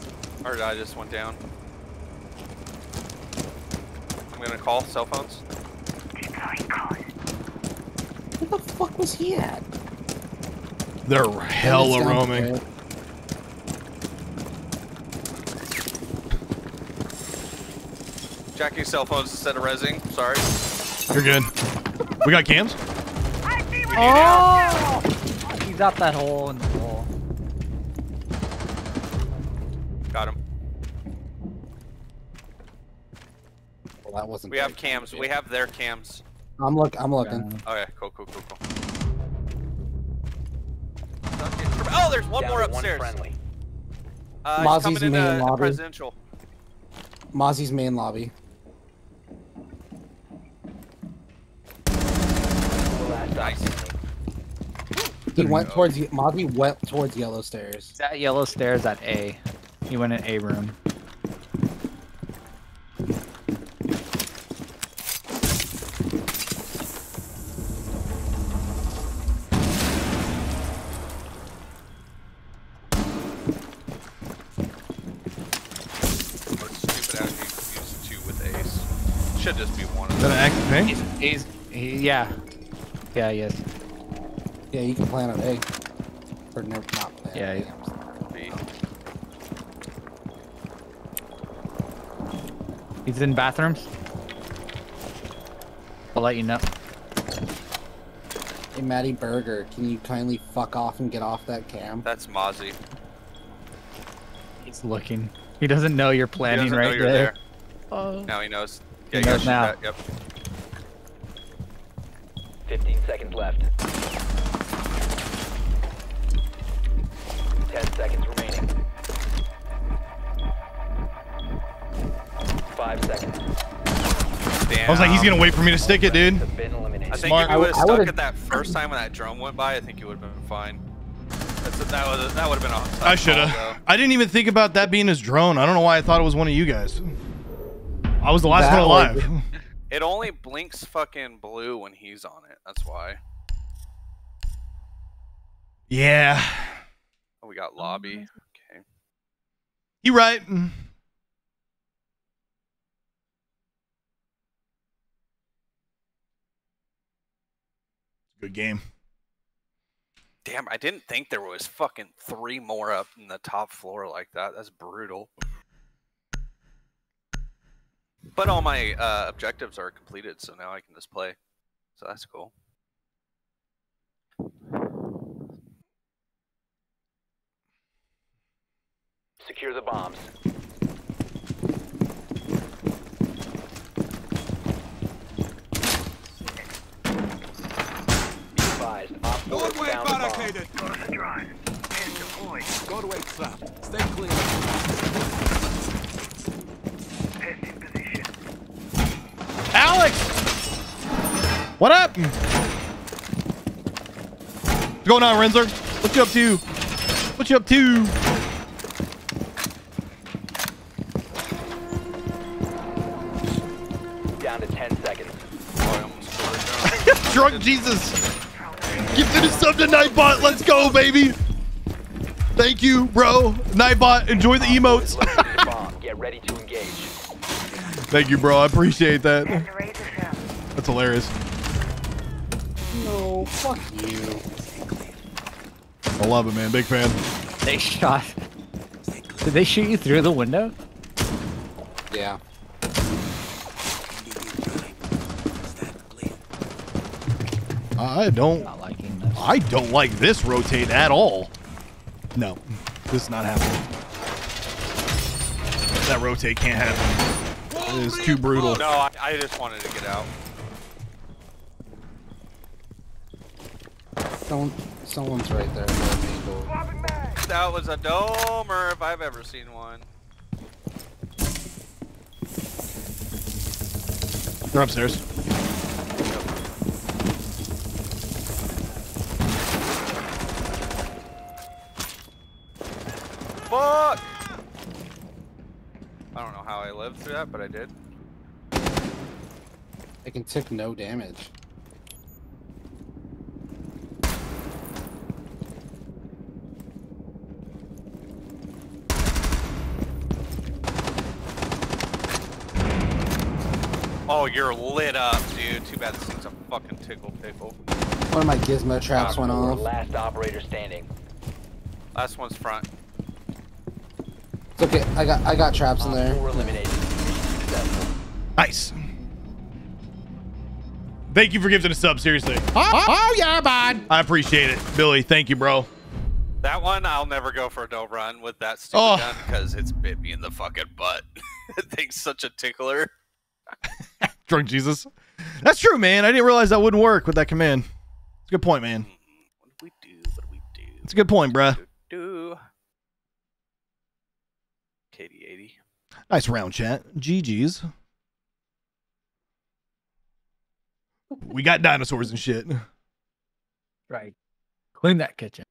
Or I just went down. I'm gonna call cell phones. Deploying. Where the fuck was he at? They're hella Down roaming. there. Jackie cell phones instead of resing. Sorry. You're good. We got cams? I see what Oh! He's out that hole in the wall. Got him. Well, that wasn't. We have cams. good. We have their cams. I'm look. I'm looking. Okay. Cool. Cool. Cool. Cool. Oh, there's one Down more upstairs. One friendly. Uh, Mozzie's coming in main uh, lobby. presidential. Mozzie's main lobby. Nice. He went towards. Mozzie went towards yellow stairs. That yellow stairs at A. He went in A room. Or stupid as you use two with ace. Should just be one of Is that them. an active ping? He's, he's he, yeah. Yeah, he is. Yeah, you can plan on A. Or no, not plan. Yeah, on he- A, I'm sorry. B. He's in bathrooms. I'll let you know. Hey, Matty Burger, can you kindly fuck off and get off that cam? That's Mozzie. He's looking. He doesn't know you're planning doesn't right know you're there. there. Oh. Now he knows. He Yeah, you gotta knows now. that, Yep. 15 seconds left. 10 seconds remaining. Five seconds. Damn. I was like, he's gonna wait for me to stick it, dude. Have been eliminated. I think Smart. if you would have I- I stuck would've- it that first time when that drone went by, I think you would have been fine. That's, that would that would have been awesome. I should have. I didn't even think about that being his drone. I don't know why I thought it was one of you guys. I was the last That one alive. would- though. It only blinks fucking blue when he's on it. That's why. yeah, Oh, we got lobby. Mm-hmm. Okay. you right. Good game. Damn, I didn't think there was fucking three more up in the top floor like that. That's brutal. But all my uh, objectives are completed, so now I can just play. So that's cool. Secure the bombs. Be advised, Op 4 has found the bomb. Close the drive. Pin deployed. Pest in position. Alex, what up? What's going on, Renzer? What you up to? What you up to? Down to 10 seconds. I almost scored a drone. Drunk Jesus. Gifted a sub to Nightbot. Let's go, baby. Thank you, bro. Nightbot, enjoy the emotes. Located the bomb. Get ready to engage. Thank you, bro. I appreciate that. And raise the sound. That's hilarious. No, fuck you. I love it, man. Big fan. They shot. Did they shoot you through the window? Yeah. I don't. Not liking this. I don't like this rotate at all. No, this is not happening. That rotate can't happen. It is too brutal. No, I, I just wanted to get out. Someone, someone's right there. at the main door. Swapping mag. That was a domer if I've ever seen one. They're upstairs. Fuck! I don't know how I lived through that, but I did. I can take no damage. Oh, you're lit up, dude. Too bad this thing's a fucking tickle pickle. One of my gizmo traps Op went off. Last operator standing. Last one's front. It's okay. I got I got traps in there. 4 eliminated. Successful. Nice. Thank you for gifting a sub, seriously. Oh, oh, yeah, bud. I appreciate it. Billy, thank you, bro. That one, I'll never go for a dope run with that stupid Oh. gun because it's bit me in the fucking butt. that thing's such a tickler. Drunk Jesus. That's true, man. I didn't realize that wouldn't work with that command. It's a good point, man. Mm, What do we do? What do we do? It's a good point, bruh. Do. KD80. Nice round chat. GG's. We got dinosaurs and shit. Right. Clean that kitchen.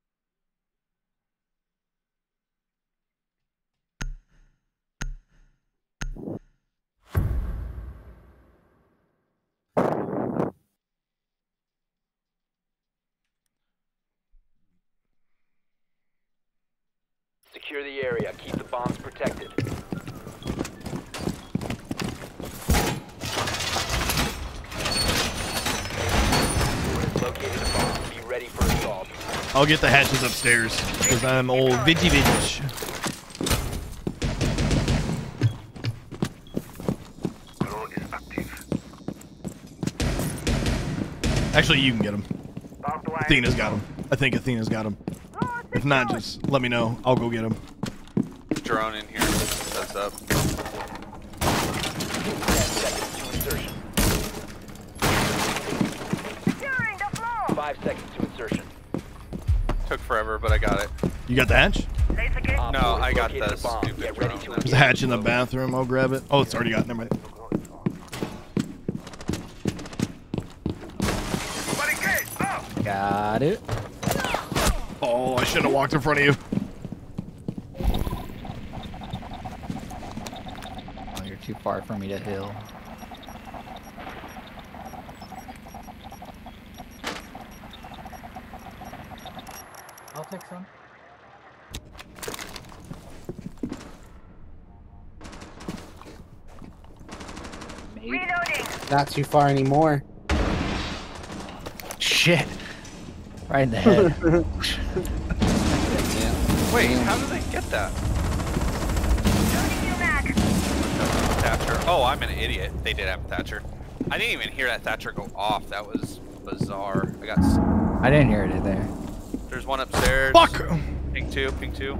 Secure the area. Keep the bombs protected. Located a bomb. Be ready for assault. I'll get the hatches upstairs because I'm old Vidgy Vidge. Drone is active. Actually, you can get them. Athena's got them. I think Athena's got them. If not, just let me know. I'll go get them. Drone in here. That's up. Floor. 5 seconds to insertion. Took forever, but I got it. You got the hatch? Laser No, I got located the a bomb. stupid Get ready to. There's a hatch in the bathroom. I'll grab it. Oh, it's already got. Never mind. Got it. Oh, I shouldn't have walked in front of you. Oh, you're too far for me to heal. I'll take some. Reloading. Not too far anymore. Shit. Right in the head. Wait, how did they get that? Loading new mag. Thatcher. Oh, I'm an idiot. They did have a Thatcher. I didn't even hear that Thatcher go off. That was bizarre. I got. s- I didn't hear it there. There's one upstairs. Fuck! Ping two. Ping two.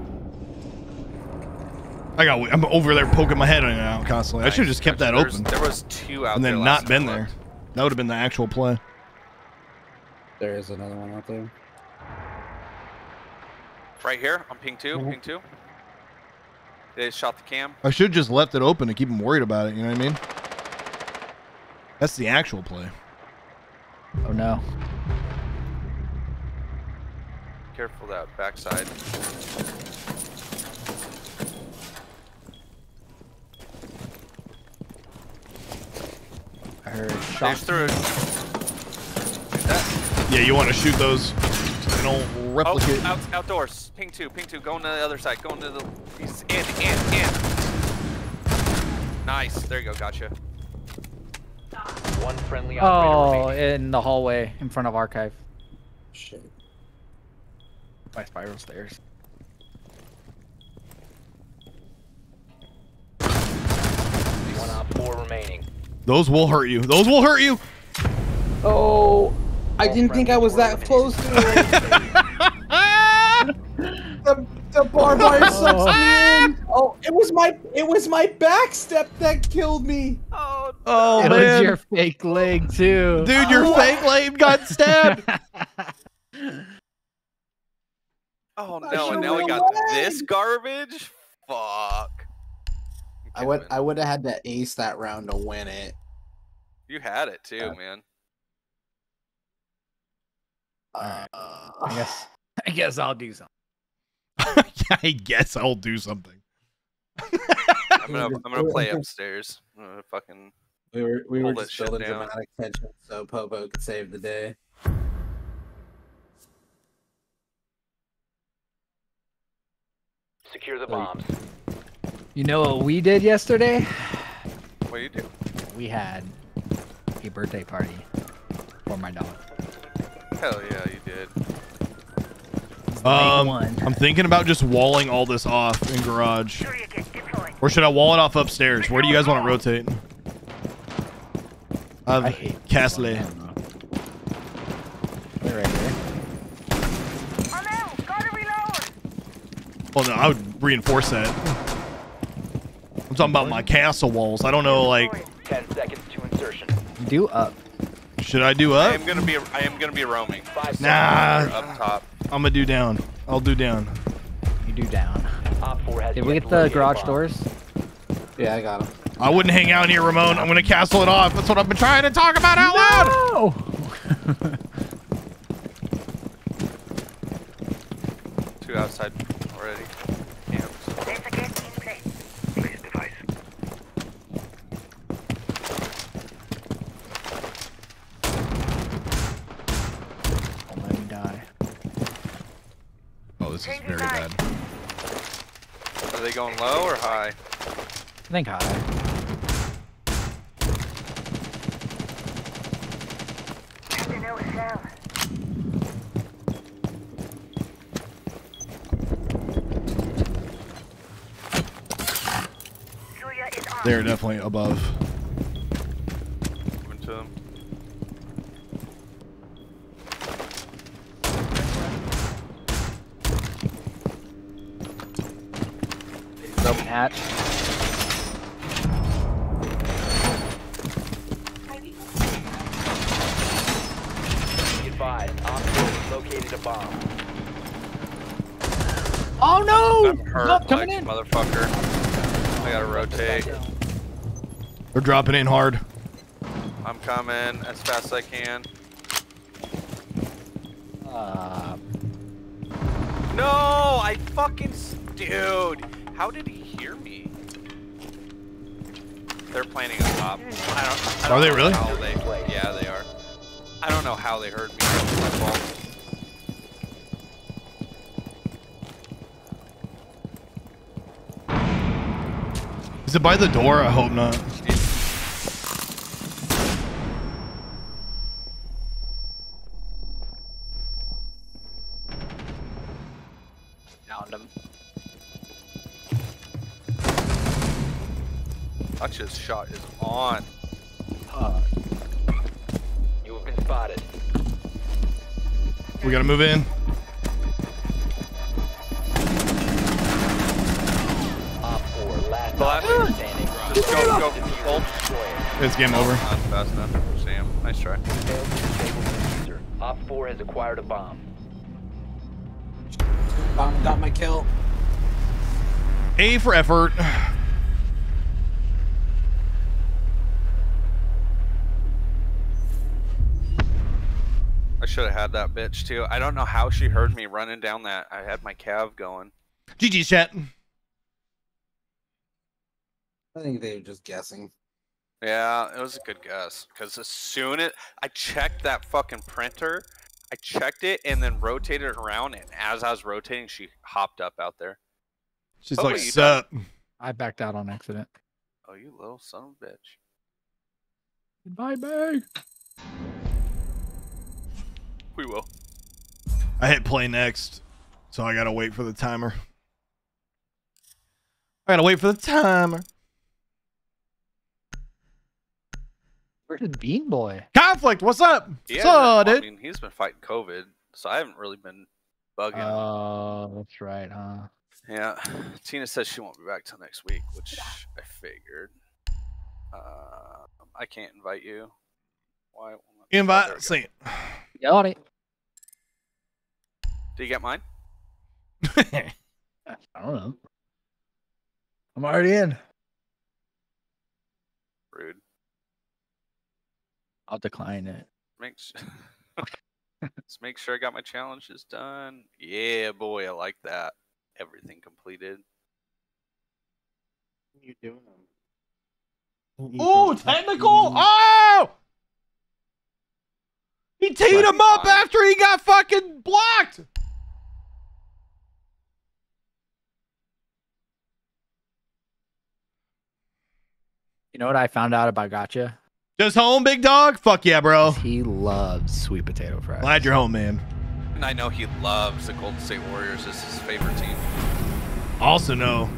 I got. I'm over there poking my head in and out constantly. I should have just kept that There's- open There was two out there. and then last not been there. looked. That would have been the actual play. There is another one out there. Right here on ping Mm-hmm. 2 Ping two. They shot the cam. I should have just left it open to keep them worried about it. You know what I mean? That's the actual play. Oh no. Careful that backside. I heard shots. just threw it. That, Yeah, you want to shoot those. They don't replicate. oh, out, outdoors. Ping two. Ping two. Going to the other side. Going to the. He's in. In. In. Nice. There you go. Gotcha. One friendly oh, operator Oh, remaining. in the hallway in front of archive. Shit. By spiral stairs. One op four remaining. Those will hurt you. Those will hurt you. Oh, I didn't think I was that close to it. the, the barbed wire sucks me in. Oh, it was my it was my back step that killed me. Oh. Oh it man, was your fake leg too. dude, your oh. fake leg got stabbed. Oh That's no! And now we real got this garbage. Fuck. I would I would have had to ace that round to win it. You had it too, Uh, man. Uh, I guess. I guess I'll do something. I guess I'll do something. I'm gonna I'm gonna play upstairs. I'm gonna fucking we were we were Hold that just shit building down. dramatic tension so Popo could save the day. Secure the you- bombs. You know what we did yesterday? what do you do? We had a birthday party for my dog. Hell yeah, you did. Um. I'm thinking about just walling all this off in garage, Surya gate deployed. or should I wall it off upstairs? Where do you guys want to rotate? I I've hate this Castle. one, I don't know. They're right here. I'm out. Gotta reload. Well, no, I would reinforce that. I'm talking about my castle walls. I don't know, like, Ten seconds to insertion. Do up. should I do up? I up? am gonna be I am gonna be roaming. Five Nah. Up top. I'm gonna do down. I'll do down. You do down. Op four has Did we get the garage bomb. doors? Yeah, I got them. I wouldn't hang out here, Ramon. I'm gonna castle it off. That's what I've been trying to talk about out loud. Two outside already. Cams. Let's get in place. Place device. Don't let me die. Oh, this is Change very your bad. mind. Are they going low or high? I think high. To know a cell. Surya is on. They're definitely above. Moving to them. Open hatch. Be advised, Op four has located a bomb. Oh no! I'm hurt, Up, coming like, in. motherfucker. I gotta rotate. They're dropping in hard. I'm coming as fast as I can. Uh, No, I fucking s- dude. How did he hear me? They're planning a top. I don't. I don't Are they know really? how they- yeah, they are. I don't know how they heard me. It's my fault. Is it by the door? I hope not. Shot is on. You have been spotted. We gotta move in. Op 4, last Blast. operator standing. Just go, go, Defuse ult. and destroy it. It's game over. Not fast enough. Sam, nice try. Failed to disable the defuser. Op 4 has acquired a bomb. Got, got my kill. A for effort. Should have had that bitch too. I don't know how she heard me running down that. I had my cav going. GG chat. I think they were just guessing. Yeah, it was a good guess. Because as soon as I checked that fucking printer, I checked it and then rotated it around. And as I was rotating, she hopped up out there. She's Oh, like, you sup? I backed out on accident. Oh, you little son of a bitch. Goodbye, bye. We will. I hit play next, so I gotta wait for the timer. I gotta wait for the timer. Where's the Bean Boy? Conflict, what's up? He so, hasn't- I dude. mean, he's been fighting COVID, so I haven't really been bugging. him. Oh, that's right, huh? Yeah, Tina says she won't be back till next week, which I figured. Uh, I can't invite you. Why? won't let oh, there Invite. We go. See. Got it. Do you get mine? I don't know. I'm already in. Rude. I'll decline it. Make s- Let's make sure I got my challenges done. Yeah, boy, I like that. Everything completed. You doing mm-hmm. Oh, technical. Oh! He teed him up Fine. after he got fucking blocked. You know what I found out about Gotcha? Just home, big dog. Fuck yeah, bro. He loves sweet potato fries. Glad you're home, man. And I know he loves the Golden State Warriors. This is his favorite team. Also know.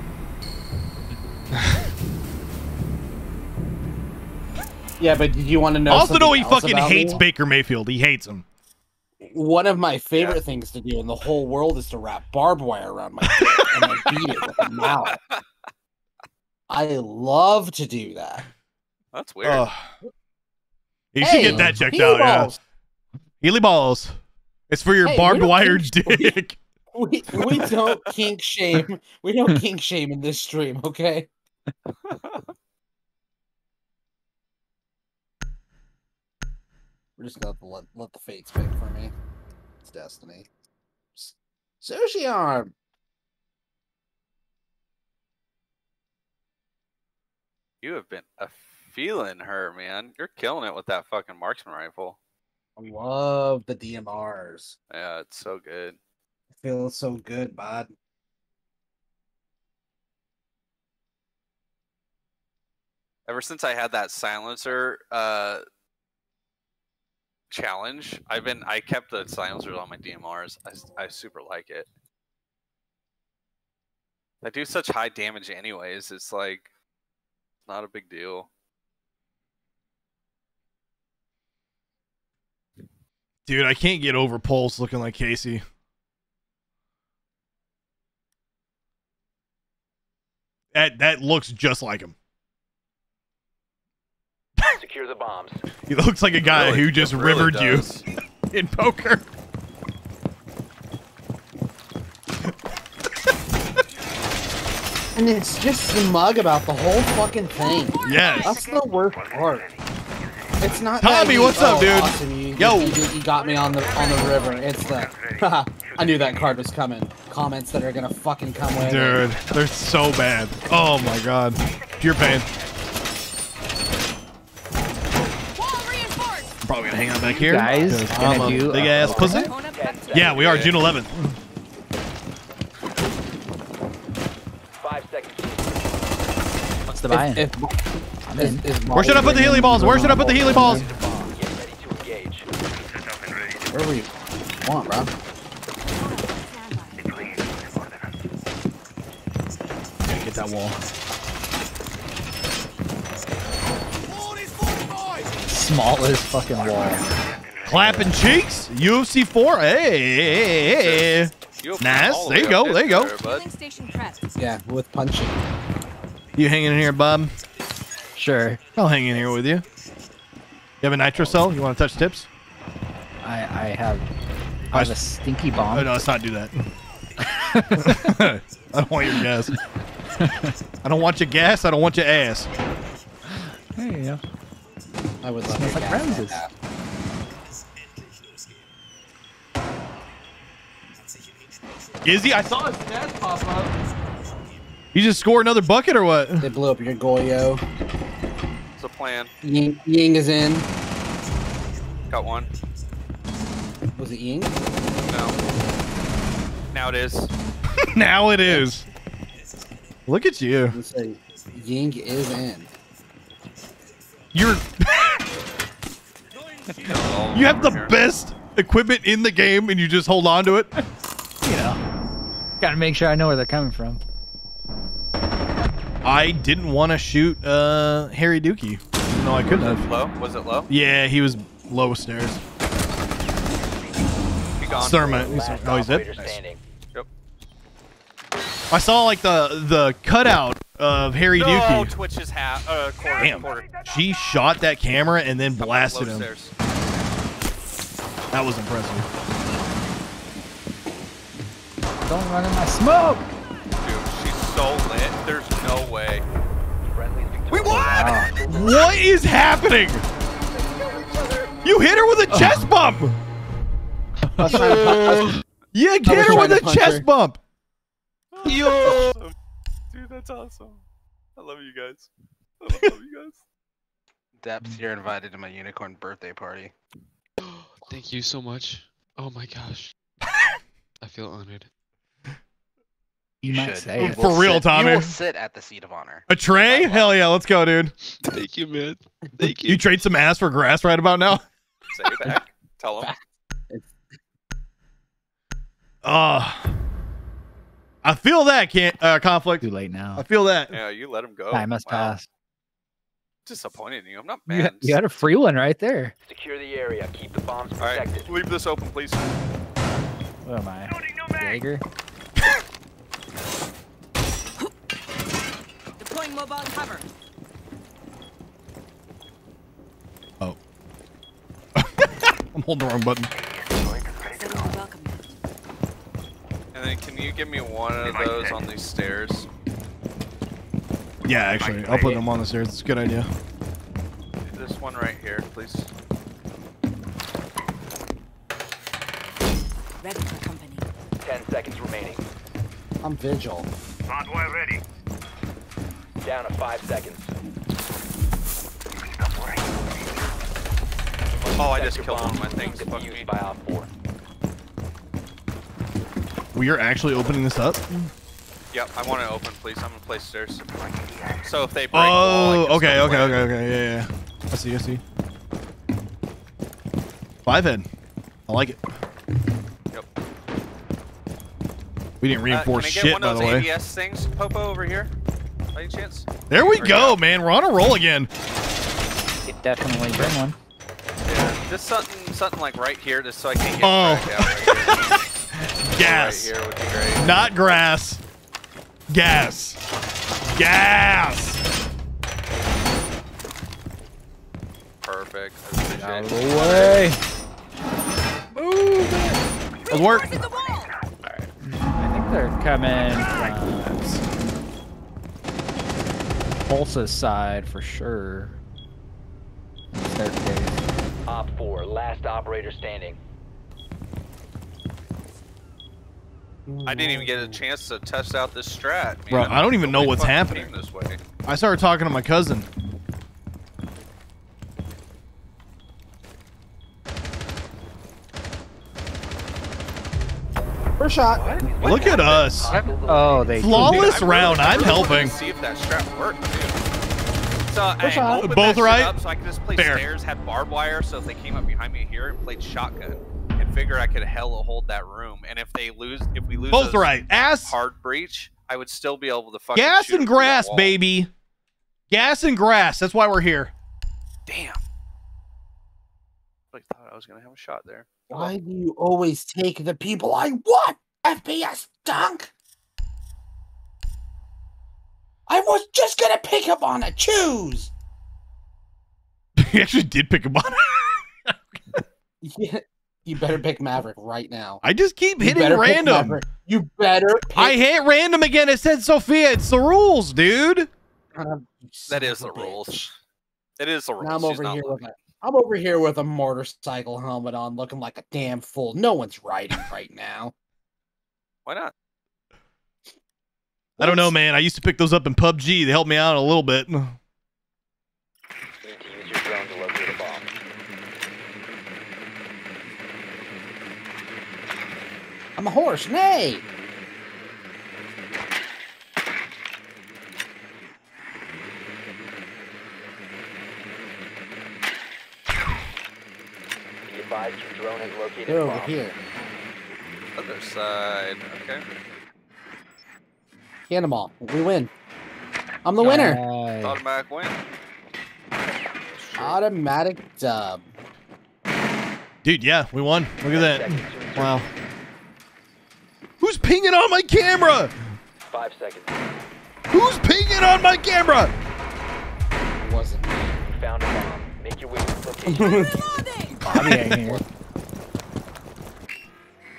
Yeah, but did you want to know? also know he else fucking hates me? Baker Mayfield. He hates him. One of my favorite things to do in the whole world is to wrap barbed wire around my dick and then beat it with a mallet. I love to do that. That's weird. Ugh. you should get that checked Healy out. Yeah. Healy balls. It's for your Hey, barbed wire kink- we- dick. We, we don't kink shame. We don't kink shame in this stream, okay? We're just gonna let, let the fates pick for me. It's destiny. Sushi arm. You have been a feeling her, man. You're killing it with that fucking marksman rifle. I love the DMRs. Yeah, it's so good. It feels so good, bud. Ever since I had that silencer uh challenge, I've been I kept the silencers on my DMRs. I, I super like it. I do such high damage anyways. It's like not a big deal. Dude, I can't get over Pulse looking like Casey. That that looks just like him. Secure the bombs. He looks like a guy Really- who just really rivered does. you in poker. And it's just smug about the whole fucking thing. Yes. That's the worst part. It's not. that Tommy, he- what's up, oh, dude? Awesome, you, Yo. you, you, you got me on the on the river. It's the. I knew that card was coming. Comments that are gonna fucking come with. Dude, they're so bad. Oh my god. Pure pain. Wall reinforced. Probably gonna hang out back here. guys 'cause gonna I'm a do big a- ass uh, pussy. Opponent Ten back to seconds. Yeah, we are June 11th. Five seconds. What's the buy-in? If, I'm in. if Where should I put the Healy balls? Where should I put the Healy balls? Get ready. Wherever you want, bro. Get that wall. Smallest fucking wall. Clapping cheeks. UFC 4. Hey, hey, hey, hey. You opened Nice. the There you go, there you go. bud. Filling station prepped. Yeah, with punching. You hanging in here, bub? Sure. I'll hang in here with you. You have a nitro cell? You want to touch tips? I I have I I have a s- stinky oh, bomb. Oh, no, let's not do that. I don't want your gas. I don't want your gas. I don't want your ass. Hey, yeah. I would love Smells like gas roses. that. Izzy, I saw his stats pop up. You just scored another bucket or what? They blew up your Goyo. It's a plan. Ying, Ying is in. Got one. Was it Ying? No. Now it is. now it is. Look at you. Say Ying is in. You're you have the best equipment in the game and you just hold on to it. You know. Gotta make sure I know where they're coming from. I didn't want to shoot uh Harry Dookie. No, I couldn't have. Low? Was it low? Yeah, he was low stairs. He gone. Thermite. He's, Last no, he's operator dead. Nice. Standing. I saw like the the cutout of Harry No, Dookie. Twitch's half. Uh, quarter. Damn. Quarter. She shot that camera and then blasted him. stairs. That was impressive. Don't run in my smoke. Dude, she's so lit. There's no way. We won! Wow. What is happening? You hit her with a chest bump. I was trying to, pu- I was- Yeah, I get her with a chest her. bump. Yo! Dude, that's awesome. I love you guys. I love you guys. Deps, you're invited to my unicorn birthday party. Thank you so much. Oh my gosh. I feel honored. You You might should. say You it. For will real, sit- Tommy. You will sit at the seat of honor. A tray? Hell yeah, let's go, dude. Thank you, man. Thank you. You trade some ass for grass right about now? Say it back. Tell them. Uh, I feel that can't uh, conflict. Too late now. I feel that. Yeah, you let him go. Time has Wow. passed. Disappointed in you. I'm not You, mad. had- you had a free one right there. Secure the area. Keep the bombs All right, protected. leave this open, please. What am I? Jaeger? Deploying mobile cover. Oh. I'm holding the wrong button. Setting the welcome mat. And then can you give me one of those on these stairs? Yeah, actually, I'll put them on the stairs. It's a good idea. This one right here, please. Ready for company. Ten seconds remaining. I'm vigil. Hardware ready. Down to five seconds. Oh, I just killed one of my things. Fuck me. By Op 4. We are actually opening this up. Yep, I want to open, please. I'm gonna place stairs. So if they break wall, I Oh, can okay, okay, okay, okay. Yeah, yeah. I see, I see. Five head. I like it. Yep. We didn't Uh, reinforce can I get shit, one by of the those way. ADS things, Popo, over here? By any chance? There we There we go, go. man. We're on a roll again. It definitely bring one. Yeah, just something, something like right here, just so I can't get Oh. dragged out right here. Gas. Right here would be great. Not grass. Gas. Gas. Perfect. I Out of the way. Let's work. Reinforcing the. I think they're coming. Uh, from- Tulsa side for sure. Staircase. Op 4, last operator standing. I didn't even get a mm. chance to test out this strat. Man. Bro, I don't even know what's happening. This way. I started talking to my cousin. First shot. Look at us. Oh, they Flawless Dude, round. really- I I'm really helping. See if that strat worked, dude. So I Push Both right? up so I could just play Fair. stairs, had barbed wire, so if they came up behind me here and played shotgun, and figure I could hella hold that room. And if they lose, if we lose Both those right. Ass, hard breach, I would still be able to fucking gas, shoot and them through that grass, baby. Gas and grass. That's why we're here. Damn. I thought I was gonna have a shot there. Why do you always take the people I want? FPS dunk. I was just gonna pick up on a choose. he actually did pick him on. Yeah, you better pick Maverick right now. I just keep You hitting better pick random. You better. Pick I hit random again. It said Zofia. It's the rules, dude. Um, That is the a rules. bitch. It is the rules. Now I'm She's over not here with a. I'm over here with a motorcycle helmet on, looking like a damn fool. No one's riding right now. Why not? I don't know, man. I used to pick those up in PUBG. They helped me out a little bit. Need to use your drone to locate a bomb. I'm a horse. Nay. Be advised your drone has located They're over bomb. here. Other side. Okay. Cannonball. We win. I'm the winner. Automatic win. Automatic dub. Dude, yeah, we won. Look at that. Seconds to insert. Wow. Who's pinging on my camera? Five seconds. Who's pinging on my camera? It wasn't me. Found a bomb. Make your way to its location. Bobby ain't here.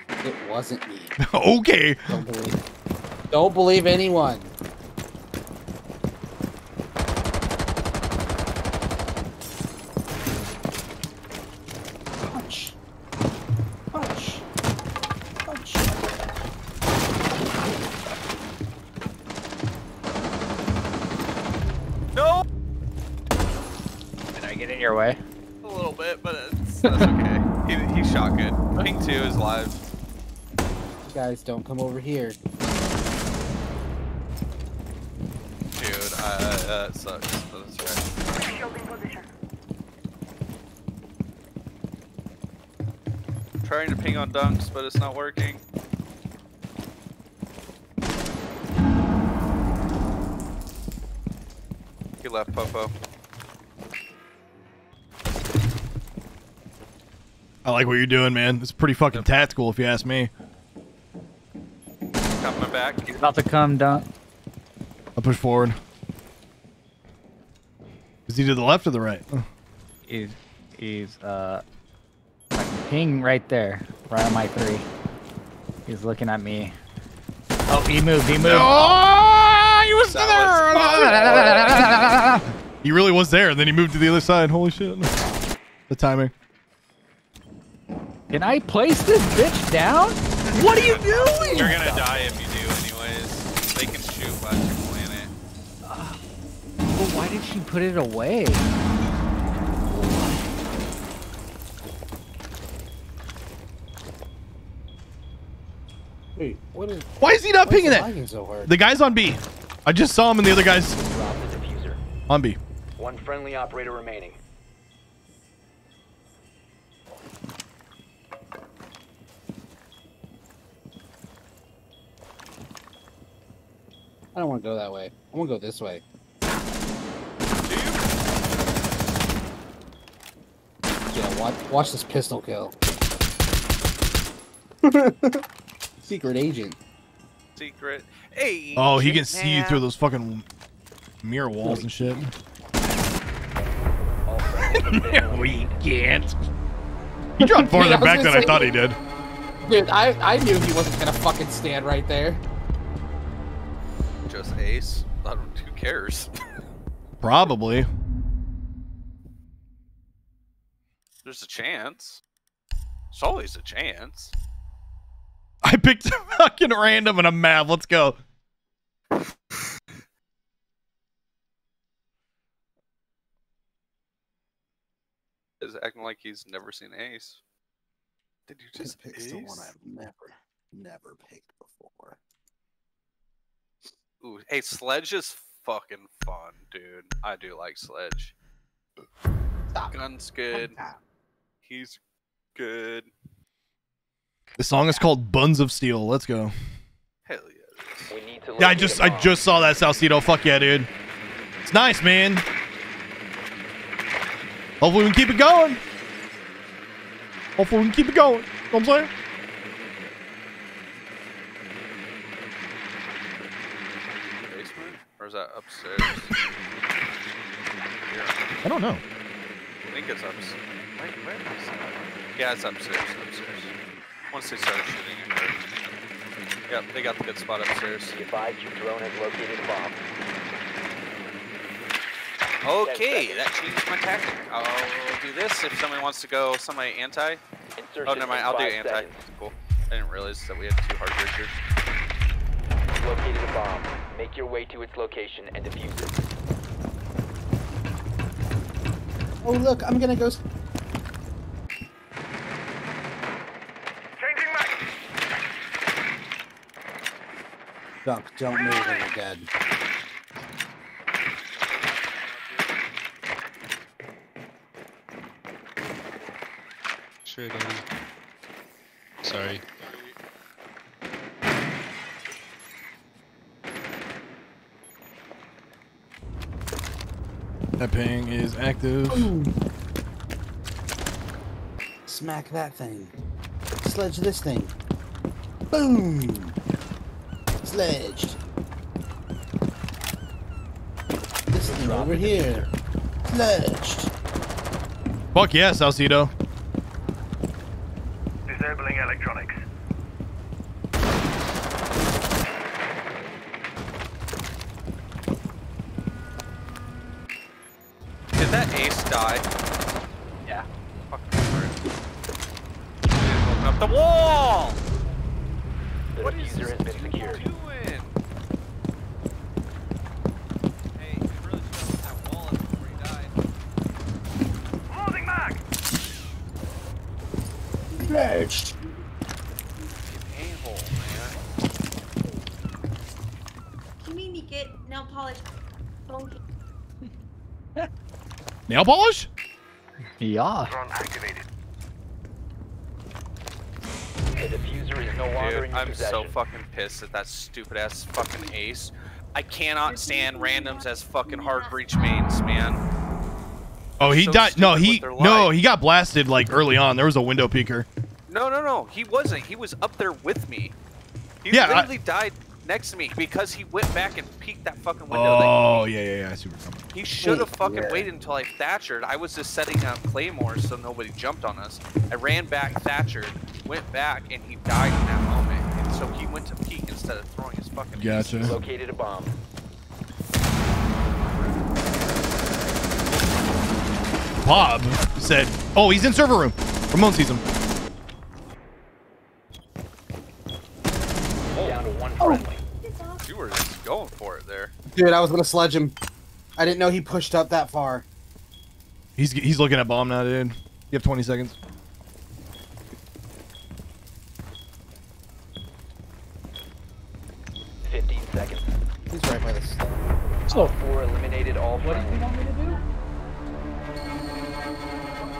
It wasn't me. okay. Don't believe. Don't believe anyone. Punch. Punch. Punch. No. Did I get in your way? A little bit, but it's, that's okay. he, he shot good. Ping two is live. You guys don't come over here. Dude, uh, that sucks. but That's right. Shield in position. Trying to ping on dunks, but it's not working. He left Popo. I like what you're doing, man. It's pretty fucking tactical, if you ask me. Coming back. He's about to come down. I'll push forward. Is he to the left or the right? He's, he's, uh, like ping right there, right on my three. He's looking at me. Oh, he moved, he moved. Oh, he was That there. he really was there, and then he moved to the other side. Holy shit. The timing. Can I place this bitch down? What are you doing? You're gonna die if you do, anyways. They can shoot while you're playing it. Well, why did she put it away? Wait, what is? Why is he not why pinging it it? so hard? The guy's on B. I just saw him and the other guy's Drop the defuser. on B. One friendly operator remaining. I don't want to go that way. I want to go this way. Yeah, watch, watch this pistol kill. Secret agent. Secret. Hey. Oh, he can see you through those fucking mirror walls and shit. All no, he can't. He dropped farther Yeah, back gonna than I thought he did. Dude, I, I knew he wasn't gonna fucking stand right there. Just ace. I don't- Who cares? Probably. There's a chance. There's always a chance. I picked a fucking random and a map. Let's go. Is acting like he's never seen Ace. Did you just pick the one I've never, never picked before. Ooh, hey, Sledge is fucking fun, dude. I do like Sledge. Stop. Gun's good. He's good. The song is called Buns of Steel. Let's go. Hell yeah. We need to Yeah, I just a I bomb. just saw that Salcedo. Fuck yeah, dude. It's nice, man. Hopefully we can keep it going. Hopefully we can keep it going. You know what I'm saying? Basement? Or is that upstairs? Here. I don't know. I think it's upstairs. Wait, where is that? Yeah, it's upstairs. Upstairs. Once they started shooting it. hurt. Yep, they got the good spot upstairs. Be advised your drone has located a bomb. Okay, that changed my tactic. I'll do this if somebody wants to go somebody anti. Insertion Oh, never mind. I'll do anti. seconds. Cool. I didn't realize that we had two hard breakers. Located a bomb. Make your way to its location and defuse it. Oh look, I'm gonna go. s- Changing mag. Dunk, don't move when you're dead. Sure, Daddy. Sorry. That ping is active. Smack that thing. Sledge this thing. Boom. Sledged. This thing over here. Sledged. Fuck yes, Salcedo. Disabling electronics. Did that ace die? Yeah. Fucking over it. Open up the wall! The What is defuser this has been dude secured. doing? Hey, you really should have that wall up before you died. Loading mag. Sledged. You a-hole, man. You made me get nail polish. Phone case. Nail polish? Yeah. Drone activated. The defuser is no longer Dude, in your I'm possession. so fucking pissed at that stupid ass fucking ace. I cannot stand randoms as fucking hard breach mains, man. Oh, he So died. No, he no, he got blasted like early on. There was a window peeker. No, no, no. He wasn't. He was up there with me. He Yeah, I- literally died next to me because he went back and peeked that fucking window. Oh yeah, yeah, yeah. I see where you're coming. He should have fucking where? waited until I Thatchered. I was just setting up claymores so nobody jumped on us. I ran back Thatchered, went back, and he died in that moment. And so he went to peek instead of throwing his fucking. Gotcha. Located a bomb. Bob said, "Oh, he's in server room. Ramon sees him." Down to one Oh. friendly. You were just going for it there. Dude, I was gonna sledge him. I didn't know he pushed up that far. He's he's looking at bomb now, dude. You have 20 seconds. Fifteen seconds. He's right by this. Op four eliminated all What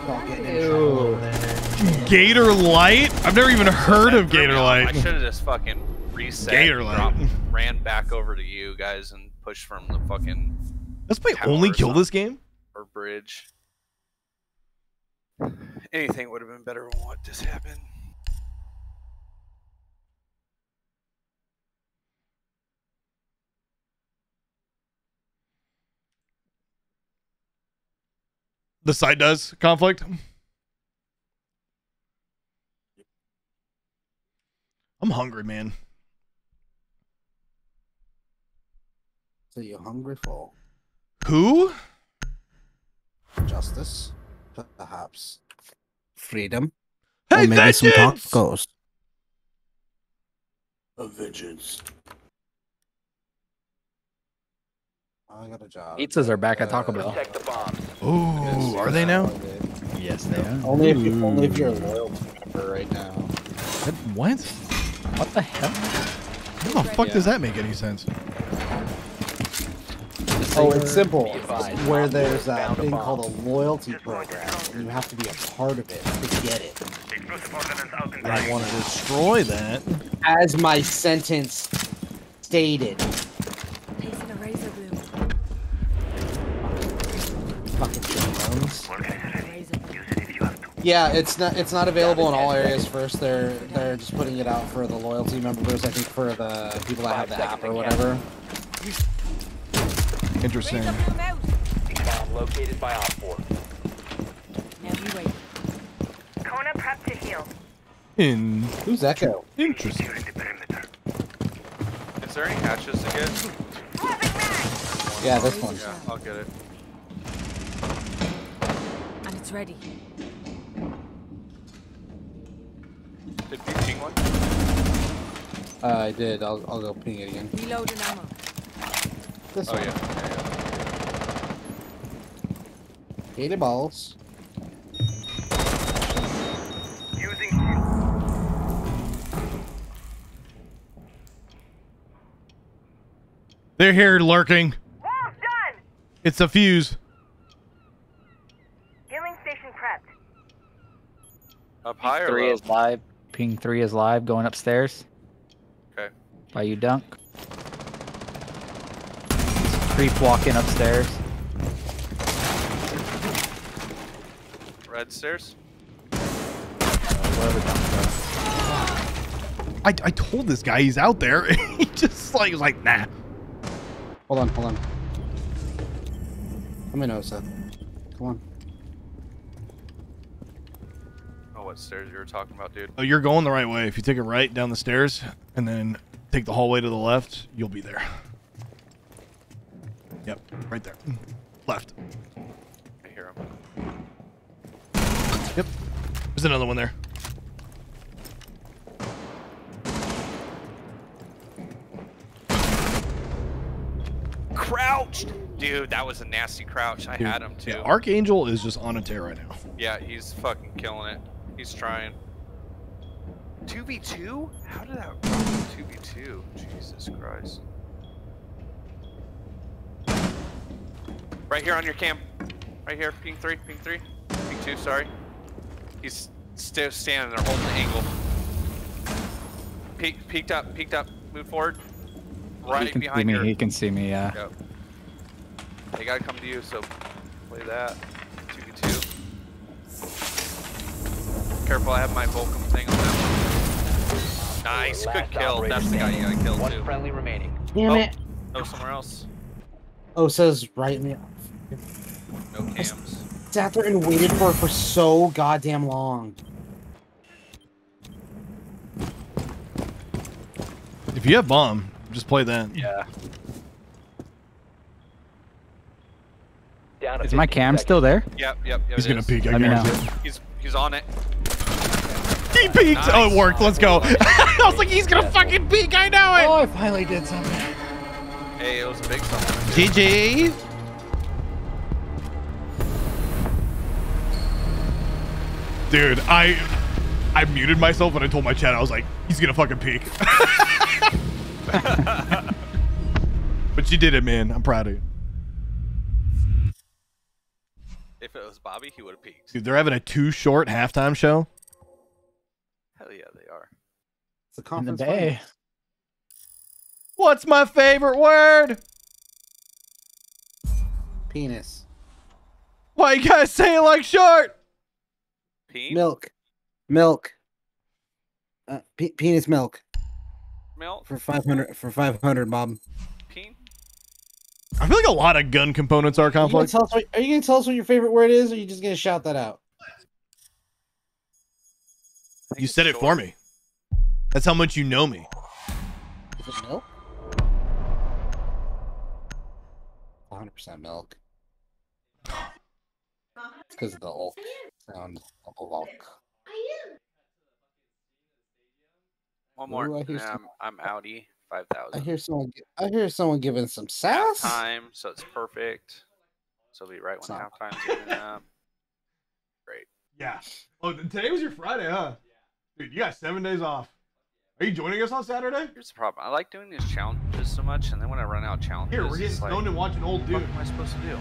Don't get in trouble over there. Gator Light? I've never even heard of Gator Light. I should have just fucking reset. Gator dropped- Light. ran back over to you guys and pushed from the fucking Let's play only kill this game. or bridge. Anything would have been better than what just happened. The side does conflict. I'm hungry, man. So you're hungry for? Pooh? Justice, perhaps. Freedom. Hey, or maybe some vengeance! tacos. A vengeance. I got a job. Pizzas are back at Taco Bell. Protect. Ooh, are they now? Yes, they are. Only if you, only if you're a hmm. loyalty member right now. What? What the hell? How the fuck does that make any sense? Oh, it's simple. Where there's has that found a thing called a loyalty program, and you have to be a part of it to get it. Explosive ordnance out in I want to destroy that. As my sentence stated. Placing a razor bloom. Fucking Jones. Yeah, it's not it's not available in all areas. First, they're they're just putting it out for the loyalty members. I think for the people that have the app or whatever. Interesting. Razor bloom out. Bomb located by Op 4. Now you wait. Kona prep to heal. In Who's Echo? interesting. Securing the perimeter. Is there any hatches to get? Yeah, this one. Yeah, I'll get it. And it's ready. Did you ping one? Uh, I did. I'll I'll go ping it again. Reload and ammo. This Oh one. yeah. yeah, yeah. Gated balls. Using They're here lurking. Wall's done. It's a fuse. Healing station prepped. Up high or Three low? is live. Ping three is live. Going upstairs. Okay. By you, Dunk. Creep walking upstairs. Red stairs. Wherever Dunk. I, I told this guy he's out there. he just like was like, nah. Hold on, hold on. Let me know, Seth. Come on. Oh, what stairs you were talking about, dude? Oh, you're going the right way. If you take a right down the stairs and then take the hallway to the left, you'll be there. Yep, right there. Left. I hear him. Yep. There's another one there. Crouched, dude. That was a nasty crouch. I Dude, had him too. Yeah, Archangel is just on a tear right now. Yeah, he's fucking killing it. He's trying. 2v2? How did that 2v2? Jesus Christ. Right here on your cam. Right here, ping 3, ping 3. Ping 2, sorry. He's still standing there holding the angle. Peek, peeked up, peeked up, move forward. Right he can behind see me. your... He can see me. Yeah. Yep. They gotta come to you, so play that. 2v2. Careful, I have my Volcán thing on that one. Nice, good kill. That's the guy you gotta kill One too. friendly remaining. Damn Oh. it. No, somewhere else. Oh, it says right me. No cams. Sat there and waited for it for so goddamn long. If you have bomb, just play that. Yeah. Down Is my cam seconds. still there? Yep, yep, yep. He's gonna is. peek. I Let me know. guarantee. He's he's on it. He peeked. Oh, it worked. Let's go. I was like, he's gonna fucking peek. I know it. Oh, I finally did something. Hey, it was a big something. GG. Dude, I I muted myself and I told my chat I was like, he's gonna fucking peek. but you did it, man. I'm proud of you. If it was Bobby, he would have peeked. Dude, they're having a too short halftime show. Hell yeah, they are. It's a In the conference. bay. finals. What's my favorite word? Penis. Why you guys say it like short? Peen? Milk. Milk. Uh, pe- penis milk Milk? for five hundred for five hundred, Bob. Peen? I feel like a lot of gun components are Are you, complex. what, are you gonna tell us what your favorite word is, or are you just gonna shout that out? You said it short. for me. That's how much you know me. Is it milk? 100% milk. It's because of the ulk sound. Ulk. One more. Ooh, I hear and some- I'm, I'm Audi five I hear someone. I hear someone giving some Half sass. time, so it's perfect. So it'll be right when It's not- halftime's up. Great. Yeah. Oh, today was your Friday, huh? Dude, you got seven days off. Are you joining us on Saturday? Here's the problem. I like doing these challenges so much, and then when I run out of challenges, Here, we're getting it's like, stoned and watching old dude. what am I supposed to do?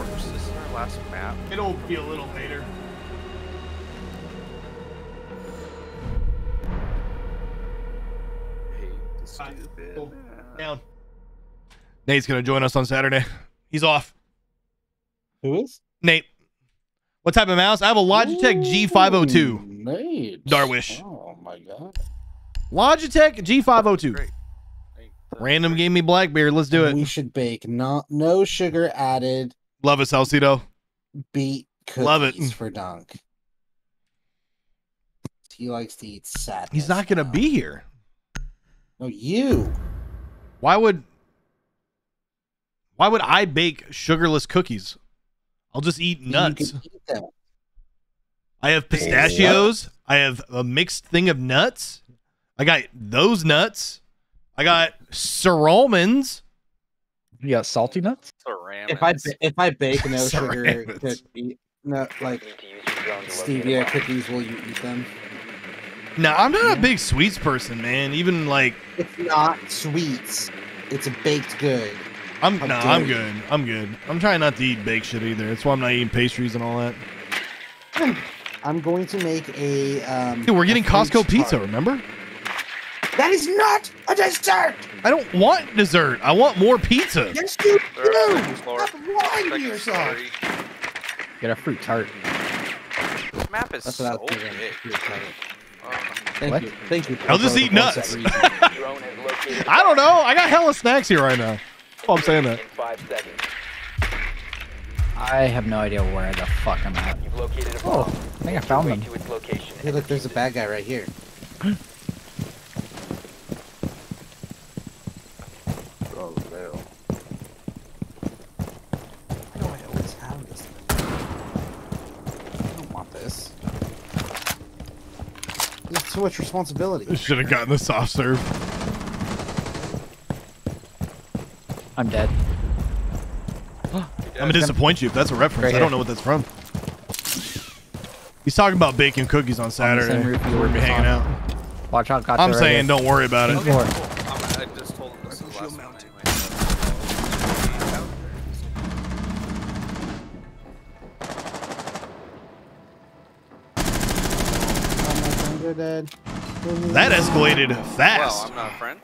Of this is our last map. It'll be a little later. Hate the Alright, stupid. cool. Down. Nate's gonna join us on Saturday. He's off. Who is? Nate, what type of mouse? I have a Logitech G502. Nate. Darwish. Oh my god. Logitech G502. Great. Hate Random gave me Blackbeard. Let's do it. We should bake not no sugar added Love us, Salcedo. Beat cookies Love it. for Dunk. He likes to eat sadness. He's not gonna be here. No, you. Why would Why would I bake sugarless cookies? I'll just eat nuts. eat. I have pistachios. I have a mixed thing of nuts. I got those nuts. I got Sir almonds. You got salty nuts? Ceramics. If I if I bake no sugar Ceramics. cookie, no like Need to use your drone to locate a stevia cookies, will you eat them? No, I'm not a big sweets person, man. Even like It's not sweets. It's a baked good. I'm How no, dare I'm good. I'm good. I'm trying not to eat baked shit either. That's why I'm not eating pastries and all that. I'm going to make a um. Dude, we're getting Costco pizza, tart. remember? That is not a dessert. I don't want dessert. I want more pizza. Yes, you They're up do. Stop lying to yourself. Get a fruit tart. This map is That's so what I was thinking. big. Fruit tart. Oh, Thank What? you. Thank you. I'll just eat nuts. concept. Drone has located a I don't know. I got hella snacks here right now. Oh, I'm saying that. In five seconds. I have no idea where the fuck I'm at. You've located a Oh. I think I found your way them. to its location. Hey, look, there's a bad guy right here. Oh, no. Why do I always have this? I don't want this. There's too much responsibility. Should have gotten the soft serve. I'm dead. I'm gonna disappoint you if that's a reference. Right I don't know what that's from. He's talking about baking cookies on same Saturday. roof you We're were gonna be hanging on. out. Watch out, got I'm saying don't worry about it. Okay, cool. I'm, I just told him this is the last one my friends are dead. That escalated Well, fast. I'm not a friend.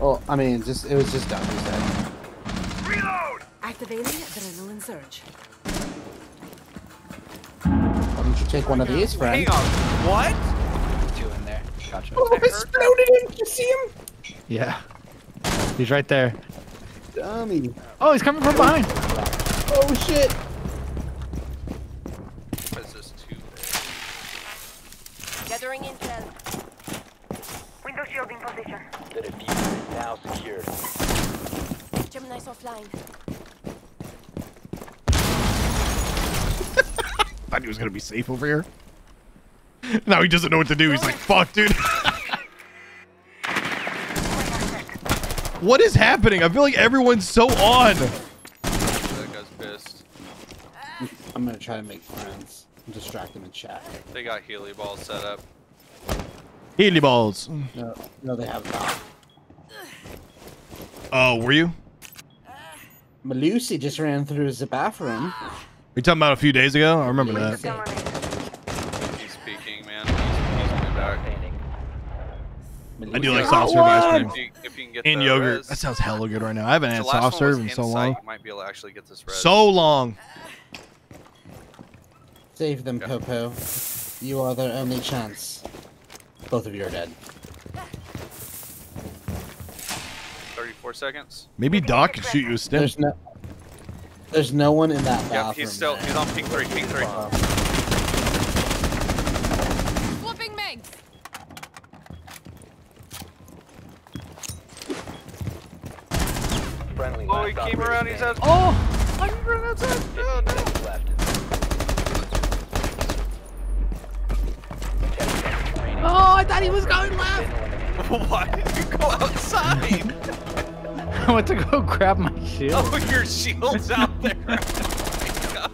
Oh, I mean, just it was just done. He said. Activating adrenaline surge. Why don't you take one of these, friend? Hang on. What? Two in there. Gotcha. Oh, I exploded him! You see him? Yeah. He's right there. Dummy. Oh, he's coming from behind. Oh shit! What is this too big? Gathering intel. Window shield in position. The defuser is now secured. Gemini's offline. Thought he was gonna be safe over here. Now he doesn't know what to do. He's like, "Fuck, dude." what is happening? I feel like everyone's so on. That guy's pissed. I'm gonna try to make friends. and Distract them in chat. They got Healy balls set up. Healy balls. No, no, they have not. Oh, were you? Melusi just ran through the bathroom. you talking about a few days ago? I remember that. He's speaking, man. He's, he's coming back. I do like soft serve ice cream If you, if you can get and yogurt. res- That sounds hella good right now. I haven't the had soft one serve in so long. Might be able to actually get this res. So long. Save them, Popo. You are their only chance. Both of you are dead. 34 seconds. Maybe Doc could shoot you a stick. There's no, there's no one in that bathroom. Yeah, he's still man. he's on pink three, pink three. Wow. Flipping Meg. Friendly. Oh, he came around. He's out. Oh, I'm running outside. Oh, no. Left. Oh, I thought he was going left. eliminated. Why did you go outside? I went to go grab my shield. oh, your shield's out there. Oh.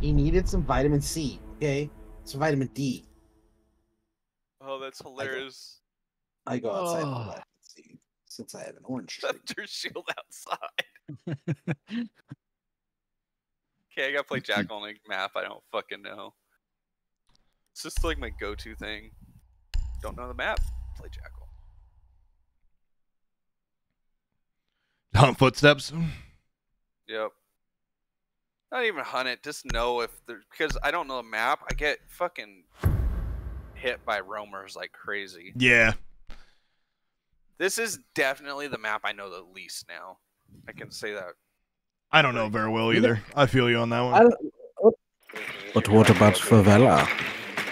He needed some vitamin C. Okay, some vitamin D. Oh, that's hilarious. I go outside Oh. for vitamin C since I have an orange tree. Left your shield outside. Okay, I gotta play Jack on a map. I don't fucking know. It's just like my go-to thing. Don't know the map? Play Jackal. Hunt footsteps. Yep. Not even hunt it. Just know if there because I don't know the map. I get fucking hit by roamers like crazy. Yeah. This is definitely the map I know the least now. I can say that. I don't know very well either. I feel you on that I one. don't. But what about favela?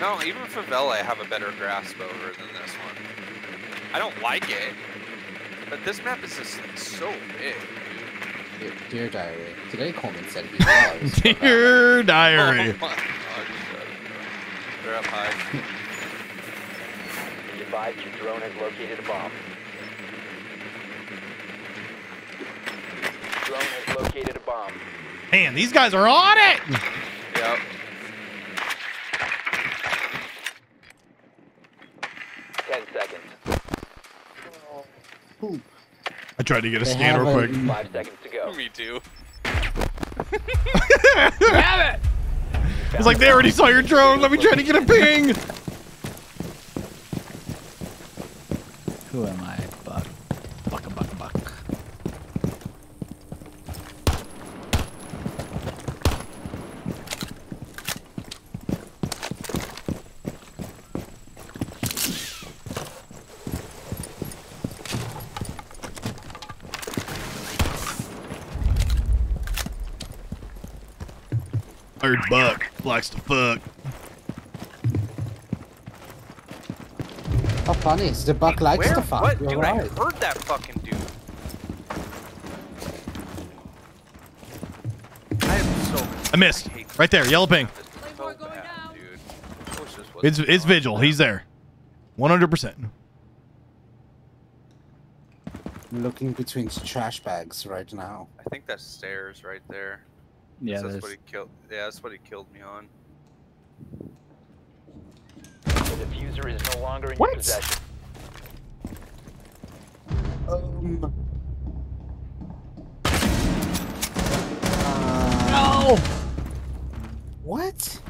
No, even Favela, I have a better grasp over than this one. I don't like it, but this map is just like so big. Dear, dear diary. Today Coleman said he loves. Dear diary. Oh my god, shut up. They're up high. Be advised your drone has located a bomb. Drone has located a bomb. Man, these guys are on it. Yep. Ten seconds. I tried to get a They scan real have a- quick. Five seconds to go. Me too. Grab it! It's like they already saw your drone. Let me try to get a ping. Who am I? Buck. Buck a buck a buck. Heard Buck likes to fuck. How funny is the buck likes Where? to fuck? What? You're Dude, right. I heard that fucking dude. I am so. I missed. hate Right there, yellow ping. so bad, dude. I wish this wasn't It's it's. Vigil. He's there. 100%. Looking between trash bags right now. I think that's stairs right there. 'Cause Yeah, that's there's what he killed. Yeah, that's what he killed me on. The defuser is no longer in What? your possession. Um. No! What?